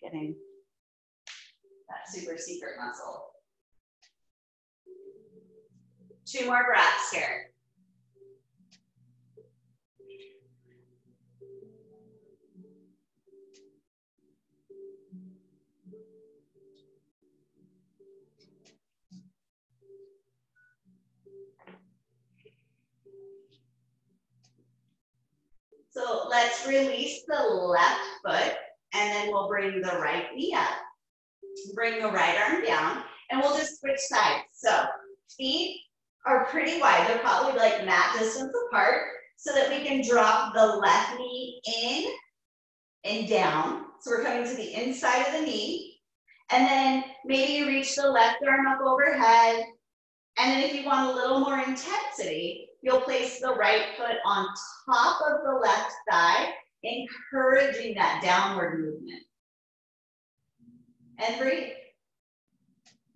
Getting that super secret muscle. Two more breaths here. So let's release the left foot and then we'll bring the right knee up. Bring the right arm down and we'll just switch sides. So feet are pretty wide. They're probably like mat distance apart so that we can drop the left knee in and down. So we're coming to the inside of the knee. And then maybe you reach the left arm up overhead. And then if you want a little more intensity, You'll place the right foot on top of the left thigh, encouraging that downward movement. And breathe.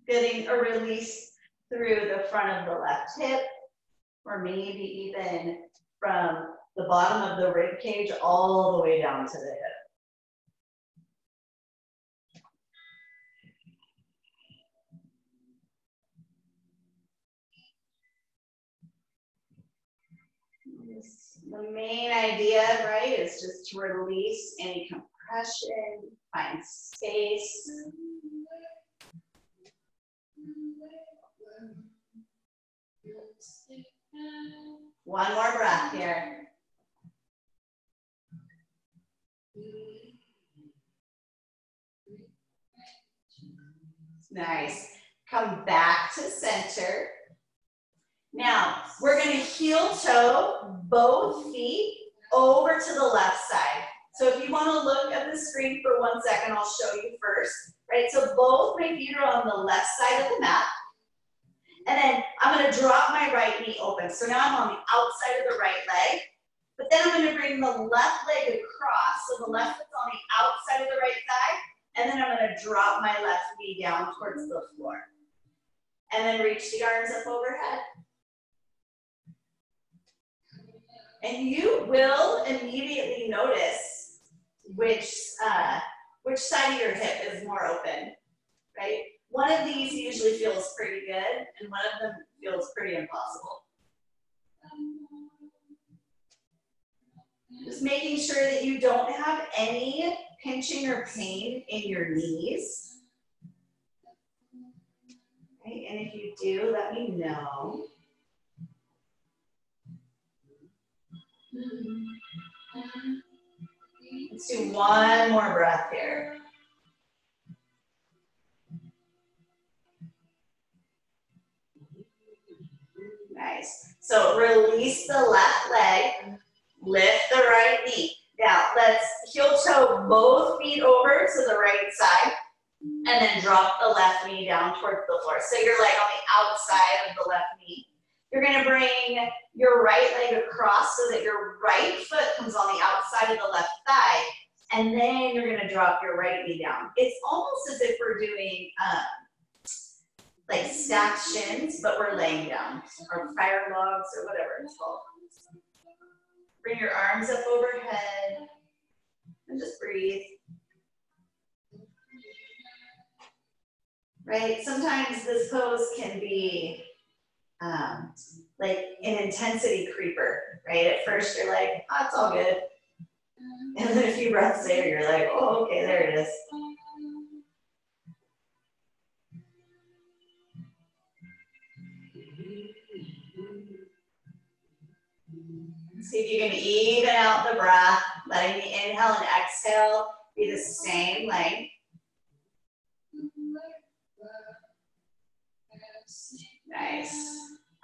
Getting a release through the front of the left hip, or maybe even from the bottom of the rib cage all the way down to the hip. the main idea, right, is just to release any compression, find space. One more breath here. Nice. Come back to center. Now, we're gonna heel toe both feet over to the left side. So if you wanna look at the screen for one second, I'll show you first, right? So both my feet are on the left side of the mat. And then I'm gonna drop my right knee open. So now I'm on the outside of the right leg. But then I'm gonna bring the left leg across. So the left foot's on the outside of the right thigh. And then I'm gonna drop my left knee down towards the floor. And then reach the arms up overhead. And you will immediately notice which, uh, which side of your hip is more open, right? One of these usually feels pretty good, and one of them feels pretty impossible. Um, just making sure that you don't have any pinching or pain in your knees. Right? And if you do, let me know. Let's do one more breath here. Nice. So release the left leg, lift the right knee. Now let's heel toe both feet over to the right side and then drop the left knee down towards the floor. So you're like on the outside of the left knee. You're gonna bring your right leg across so that your right foot comes on the outside of the left thigh, and then you're gonna drop your right knee down. It's almost as if we're doing um, like stacked shins, but we're laying down, or fire logs, or whatever it's called. Bring your arms up overhead, and just breathe. Right, sometimes this pose can be um, like an intensity creeper, right? At first you're like, oh, it's all good. And then a few breaths later, you're like, oh, okay, there it is. See if you can even out the breath, letting the inhale and exhale be the same length. Nice.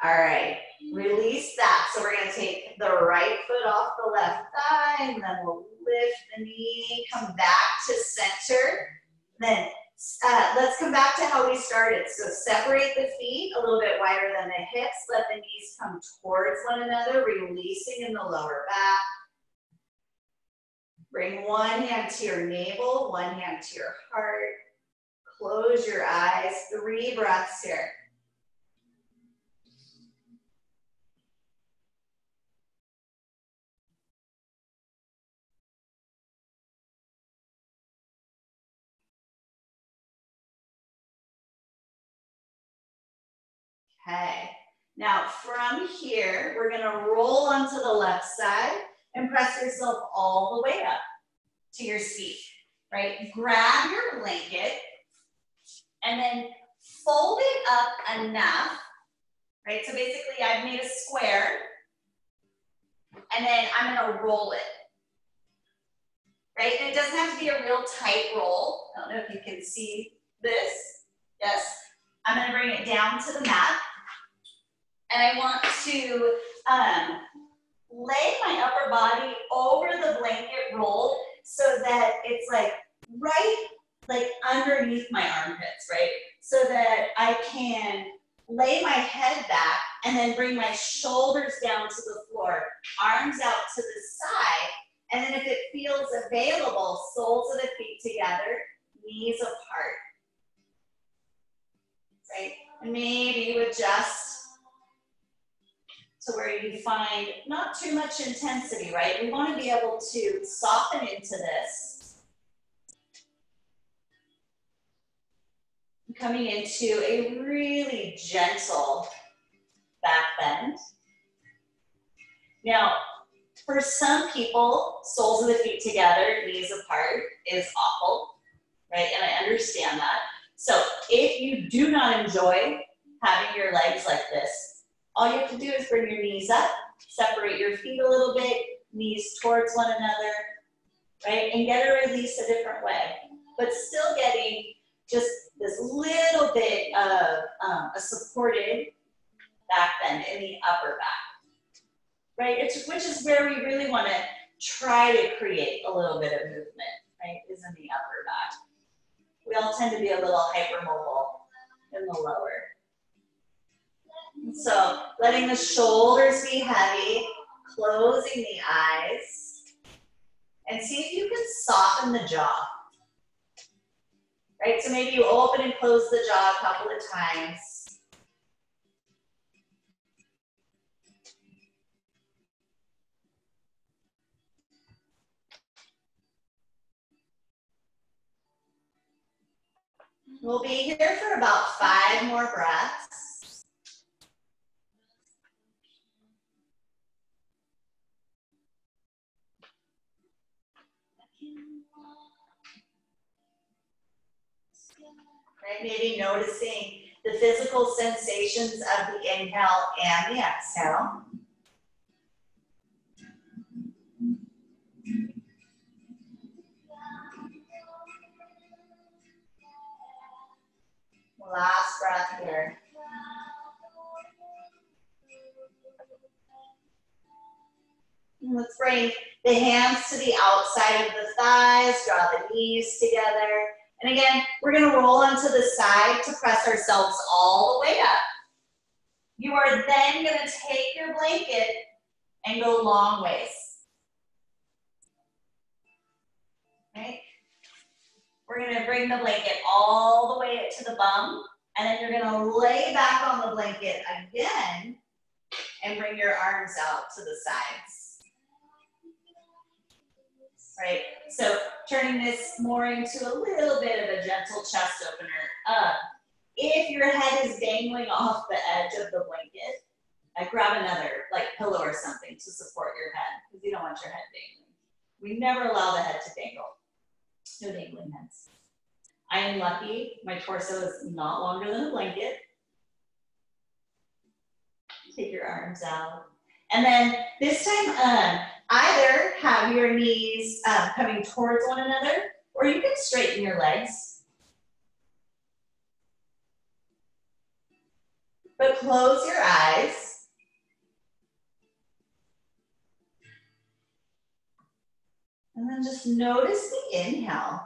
All right, Release that. So we're gonna take the right foot off the left thigh and then we'll lift the knee, come back to center. Then uh, let's come back to how we started. So separate the feet a little bit wider than the hips. Let the knees come towards one another, releasing in the lower back. Bring one hand to your navel, one hand to your heart. Close your eyes. Three breaths here. Okay, now from here, we're gonna roll onto the left side and press yourself all the way up to your seat, right? Grab your blanket and then fold it up enough, right? So basically I've made a square and then I'm gonna roll it, right? And it doesn't have to be a real tight roll. I don't know if you can see this. Yes. I'm gonna bring it down to the mat and I want to um, lay my upper body over the blanket roll so that it's like right like underneath my armpits, right? So that I can lay my head back and then bring my shoulders down to the floor, arms out to the side. And then if it feels available, soles of the feet together, knees apart. Right? And maybe you adjust to where you find not too much intensity, right? We want to be able to soften into this. Coming into a really gentle back bend. Now, for some people, soles of the feet together, knees apart is awful, right? And I understand that. So if you do not enjoy having your legs like this, all you have to do is bring your knees up, separate your feet a little bit, knees towards one another, right? And get a release a different way. But still getting just this little bit of um, a supported back bend in the upper back, right? It's, which is where we really want to try to create a little bit of movement, right? Is in the upper back. We all tend to be a little hypermobile in the lower. So letting the shoulders be heavy, closing the eyes, and see if you can soften the jaw. Right, so maybe you open and close the jaw a couple of times. We'll be here for about five more breaths. Right? Maybe noticing the physical sensations of the inhale and the exhale. Last breath here. Let's bring the hands to the outside of the thighs, draw the knees together. And again, we're gonna roll onto the side to press ourselves all the way up. You are then gonna take your blanket and go long ways. Okay? We're gonna bring the blanket all the way up to the bum, and then you're gonna lay back on the blanket again and bring your arms out to the sides right? So turning this more into a little bit of a gentle chest opener. Uh, if your head is dangling off the edge of the blanket, I grab another like pillow or something to support your head because you don't want your head dangling. We never allow the head to dangle. No dangling heads. I am lucky. My torso is not longer than a blanket. Take your arms out. And then this time, um, Either have your knees uh, coming towards one another, or you can straighten your legs. But close your eyes. And then just notice the inhale.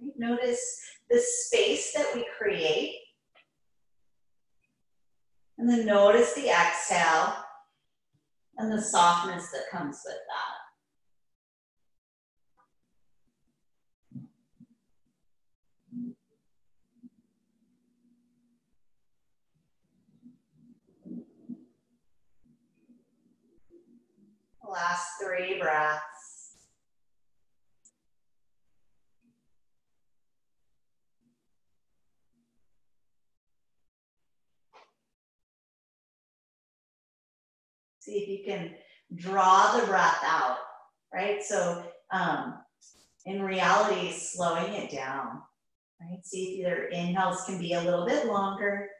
Right? Notice the space that we create. And then notice the exhale and the softness that comes with that. Last three breaths. See if you can draw the breath out, right? So um, in reality, slowing it down, right? See if your inhales can be a little bit longer.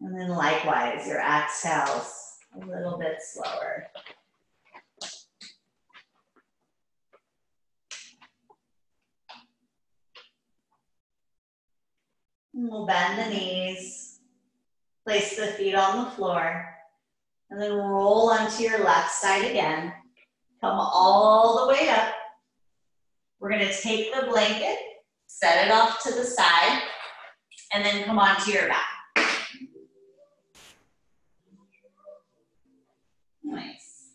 And then likewise, your exhales a little bit slower. We'll bend the knees, place the feet on the floor, and then roll onto your left side again. Come all the way up. We're gonna take the blanket, set it off to the side, and then come onto your back. Nice.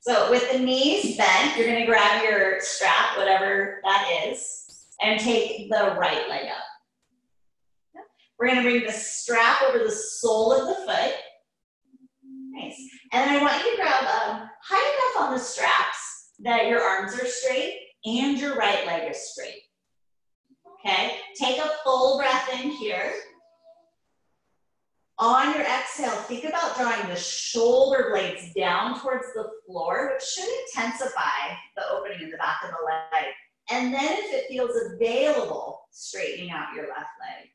So with the knees bent, you're gonna grab your strap, whatever that is, and take the right leg up. We're gonna bring the strap over the sole of the foot. Nice. And then I want you to grab um, high enough on the straps that your arms are straight and your right leg is straight. Okay, take a full breath in here. On your exhale, think about drawing the shoulder blades down towards the floor, which should intensify the opening in the back of the leg. And then if it feels available, straightening out your left leg.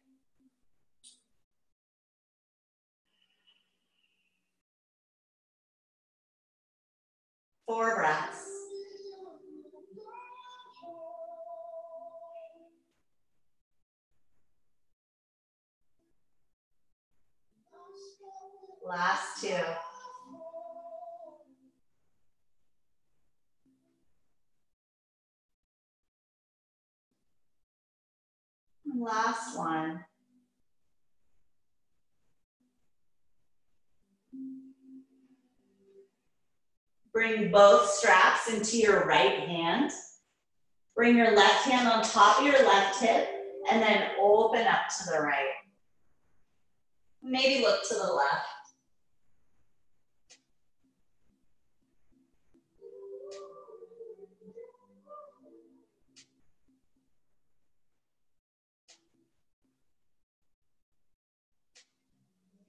Four breaths. Last two. Last one. Bring both straps into your right hand. Bring your left hand on top of your left hip and then open up to the right. Maybe look to the left.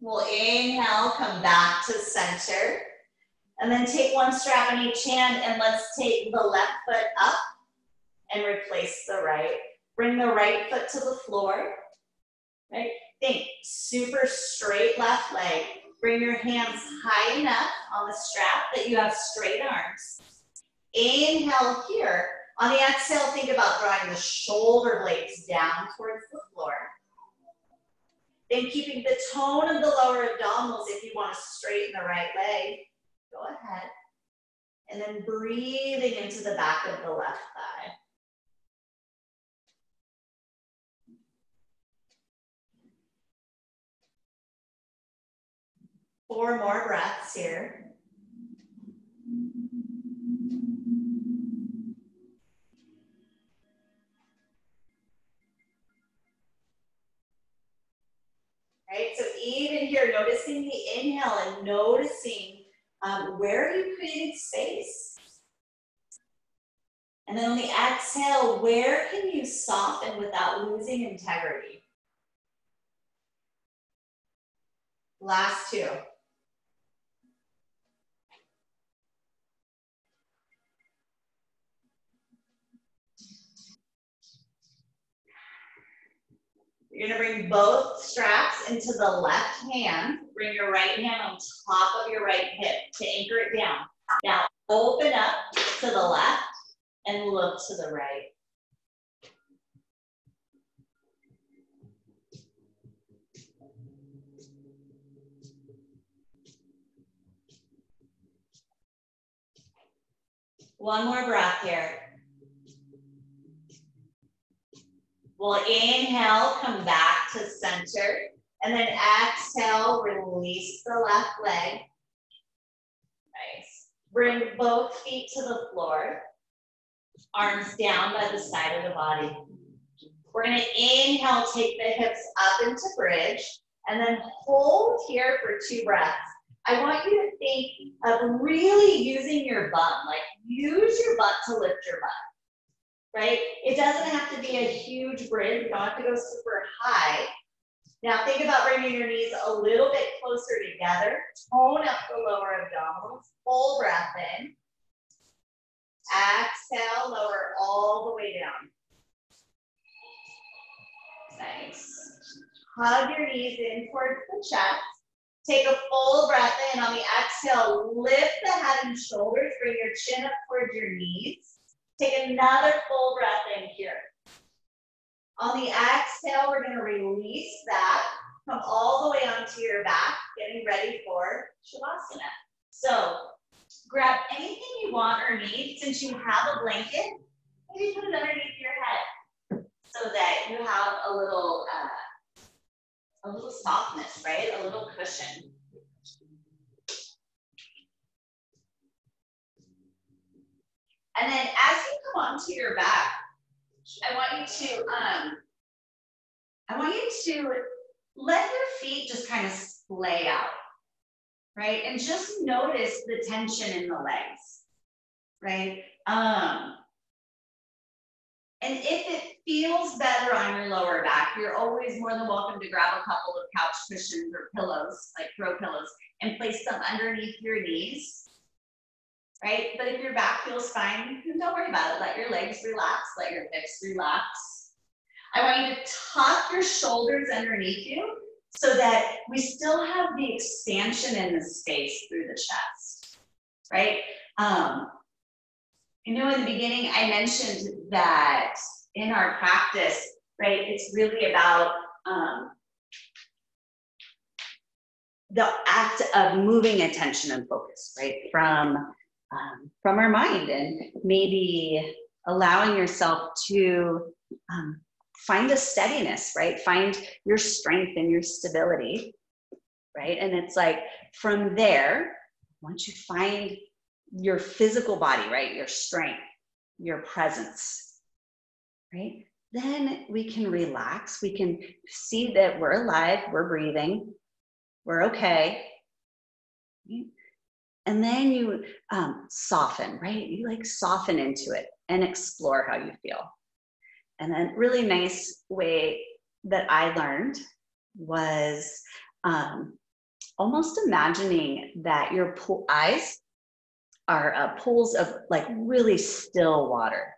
We'll inhale, come back to center. And then take one strap in each hand and let's take the left foot up and replace the right. Bring the right foot to the floor, right? Think super straight left leg. Bring your hands high enough on the strap that you have straight arms. Inhale here. On the exhale, think about drawing the shoulder blades down towards the floor. Then keeping the tone of the lower abdominals if you want to straighten the right leg. Go ahead. And then breathing into the back of the left thigh. Four more breaths here. right? So even here, noticing the inhale and noticing um, where you created space. And then on the exhale, where can you soften without losing integrity? Last two. You're gonna bring both straps into the left hand. Bring your right hand on top of your right hip to anchor it down. Now open up to the left and look to the right. One more breath here. We'll inhale, come back to center, and then exhale, release the left leg. Nice. Bring both feet to the floor. Arms down by the side of the body. We're gonna inhale, take the hips up into bridge, and then hold here for two breaths. I want you to think of really using your butt, like use your butt to lift your butt right? It doesn't have to be a huge bridge. You don't have to go super high. Now think about bringing your knees a little bit closer together. Tone up the lower abdominals. Full breath in. Exhale, lower all the way down. Nice. Hug your knees in towards the chest. Take a full breath in. On the exhale, lift the head and shoulders. Bring your chin up towards your knees. Take another full breath in here. On the exhale, we're going to release that. Come all the way onto your back, getting ready for Shavasana. So grab anything you want or need. Since you have a blanket, maybe put it underneath your head so that you have a little, uh, a little softness, right? A little cushion. And then as you come onto your back, I want you to, um, I want you to let your feet just kind of splay out, right? And just notice the tension in the legs, right? Um, and if it feels better on your lower back, you're always more than welcome to grab a couple of couch cushions or pillows, like throw pillows, and place them underneath your knees right? But if your back feels fine, don't worry about it. Let your legs relax, let your hips relax. I want you to tuck your shoulders underneath you so that we still have the expansion in the space through the chest, right? Um, you know, in the beginning, I mentioned that in our practice, right, it's really about um, the act of moving attention and focus, right, from um, from our mind and maybe allowing yourself to um, find a steadiness, right? Find your strength and your stability, right? And it's like from there, once you find your physical body, right? Your strength, your presence, right? Then we can relax. We can see that we're alive, we're breathing, we're okay. Right? And then you um, soften right? You like soften into it and explore how you feel. And then really nice way that i learned was um, almost imagining that your pool eyes are uh, pools of like really still water.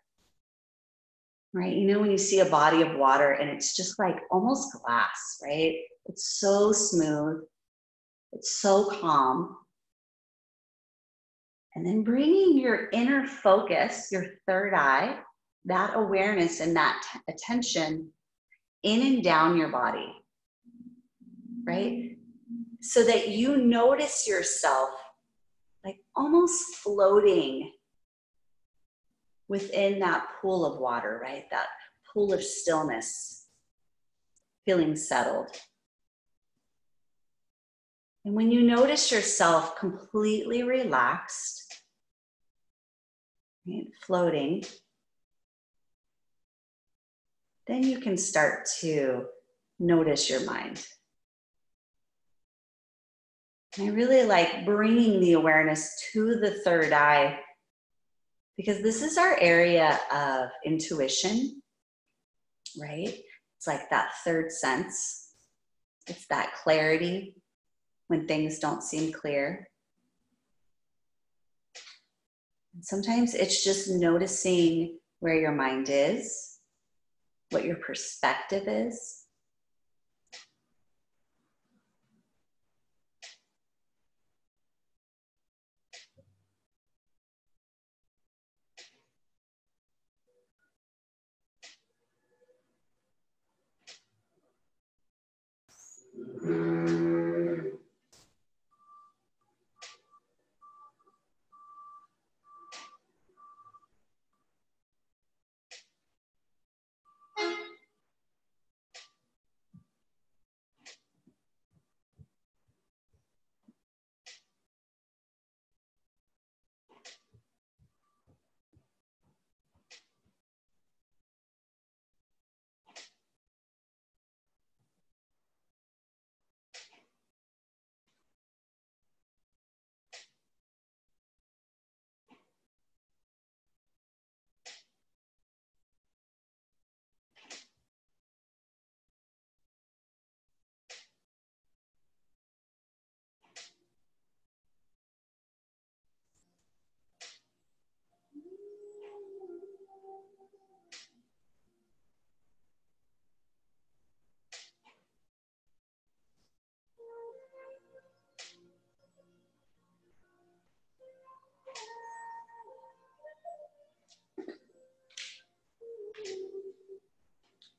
Right? You know when you see a body of water and it's just like almost glass right? It's so smooth. It's so calm and then bringing your inner focus, your third eye, that awareness and that t- attention in and down your body, right? So that you notice yourself like almost floating within that pool of water, right? That pool of stillness, feeling settled. And when you notice yourself completely relaxed, right, floating, then you can start to notice your mind. I really like bringing the awareness to the third eye because this is our area of intuition, right? It's like that third sense, it's that clarity when things don't seem clear. And sometimes it's just noticing where your mind is, what your perspective is.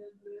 Omega.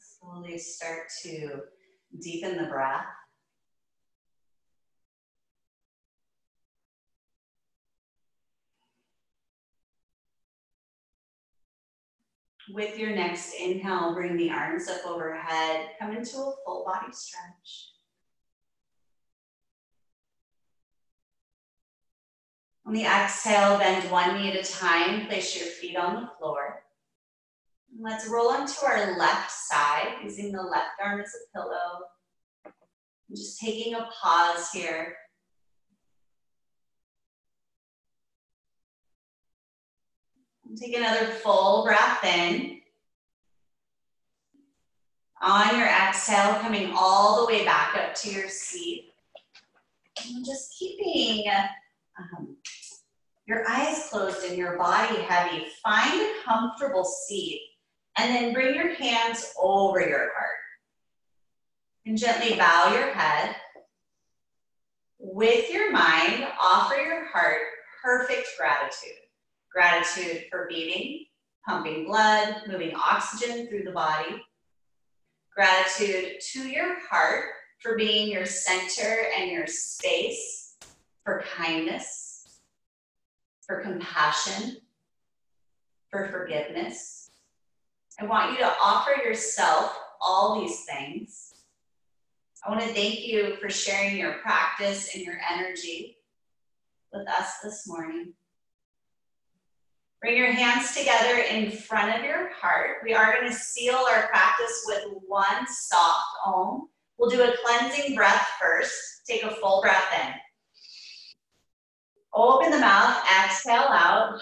Slowly start to deepen the breath. With your next inhale, bring the arms up overhead. Come into a full body stretch. On the exhale, bend one knee at a time. Place your feet on the floor. Let's roll onto our left side using the left arm as a pillow. I'm just taking a pause here. Take another full breath in. On your exhale, coming all the way back up to your seat. And just keeping um, your eyes closed and your body heavy. Find a comfortable seat and then bring your hands over your heart. And gently bow your head. With your mind, offer your heart perfect gratitude. Gratitude for beating, pumping blood, moving oxygen through the body. Gratitude to your heart for being your center and your space, for kindness, for compassion, for forgiveness. I want you to offer yourself all these things. I want to thank you for sharing your practice and your energy with us this morning. Bring your hands together in front of your heart. We are going to seal our practice with one soft om. We'll do a cleansing breath first. Take a full breath in. Open the mouth, exhale out.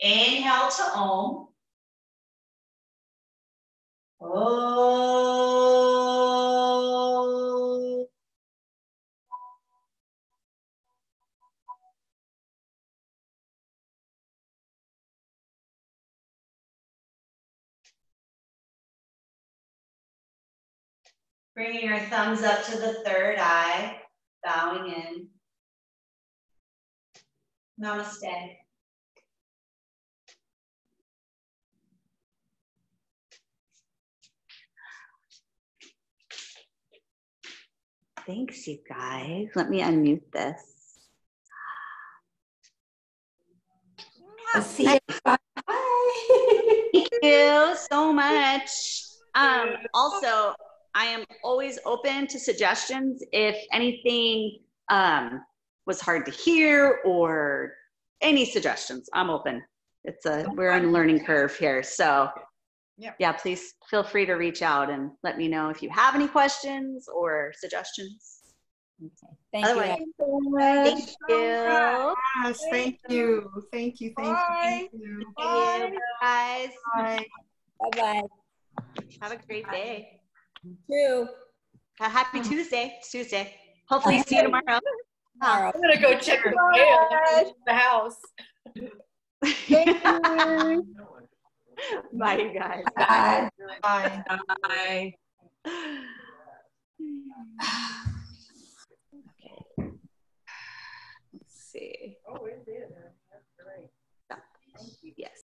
Inhale to om. Oh. Bringing your thumbs up to the third eye, bowing in. Namaste. Thanks, you guys. Let me unmute this. See you. Bye. Thank you so much. Um, also, I am always open to suggestions. If anything um, was hard to hear or any suggestions, I'm open. It's a we're on a learning curve here, so Yeah. yeah. Please feel free to reach out and let me know if you have any questions or suggestions. Okay. Thank you. Otherwise. Thank you. Yes, thank you. Thank you, thank you, thank you. You, guys. Bye. Bye-bye. Have a great day. Two. A happy Tuesday. It's Tuesday. Hopefully, see you tomorrow. Tomorrow. I'm gonna go check the mail in the house. Bye, you guys. Bye. Bye. Bye.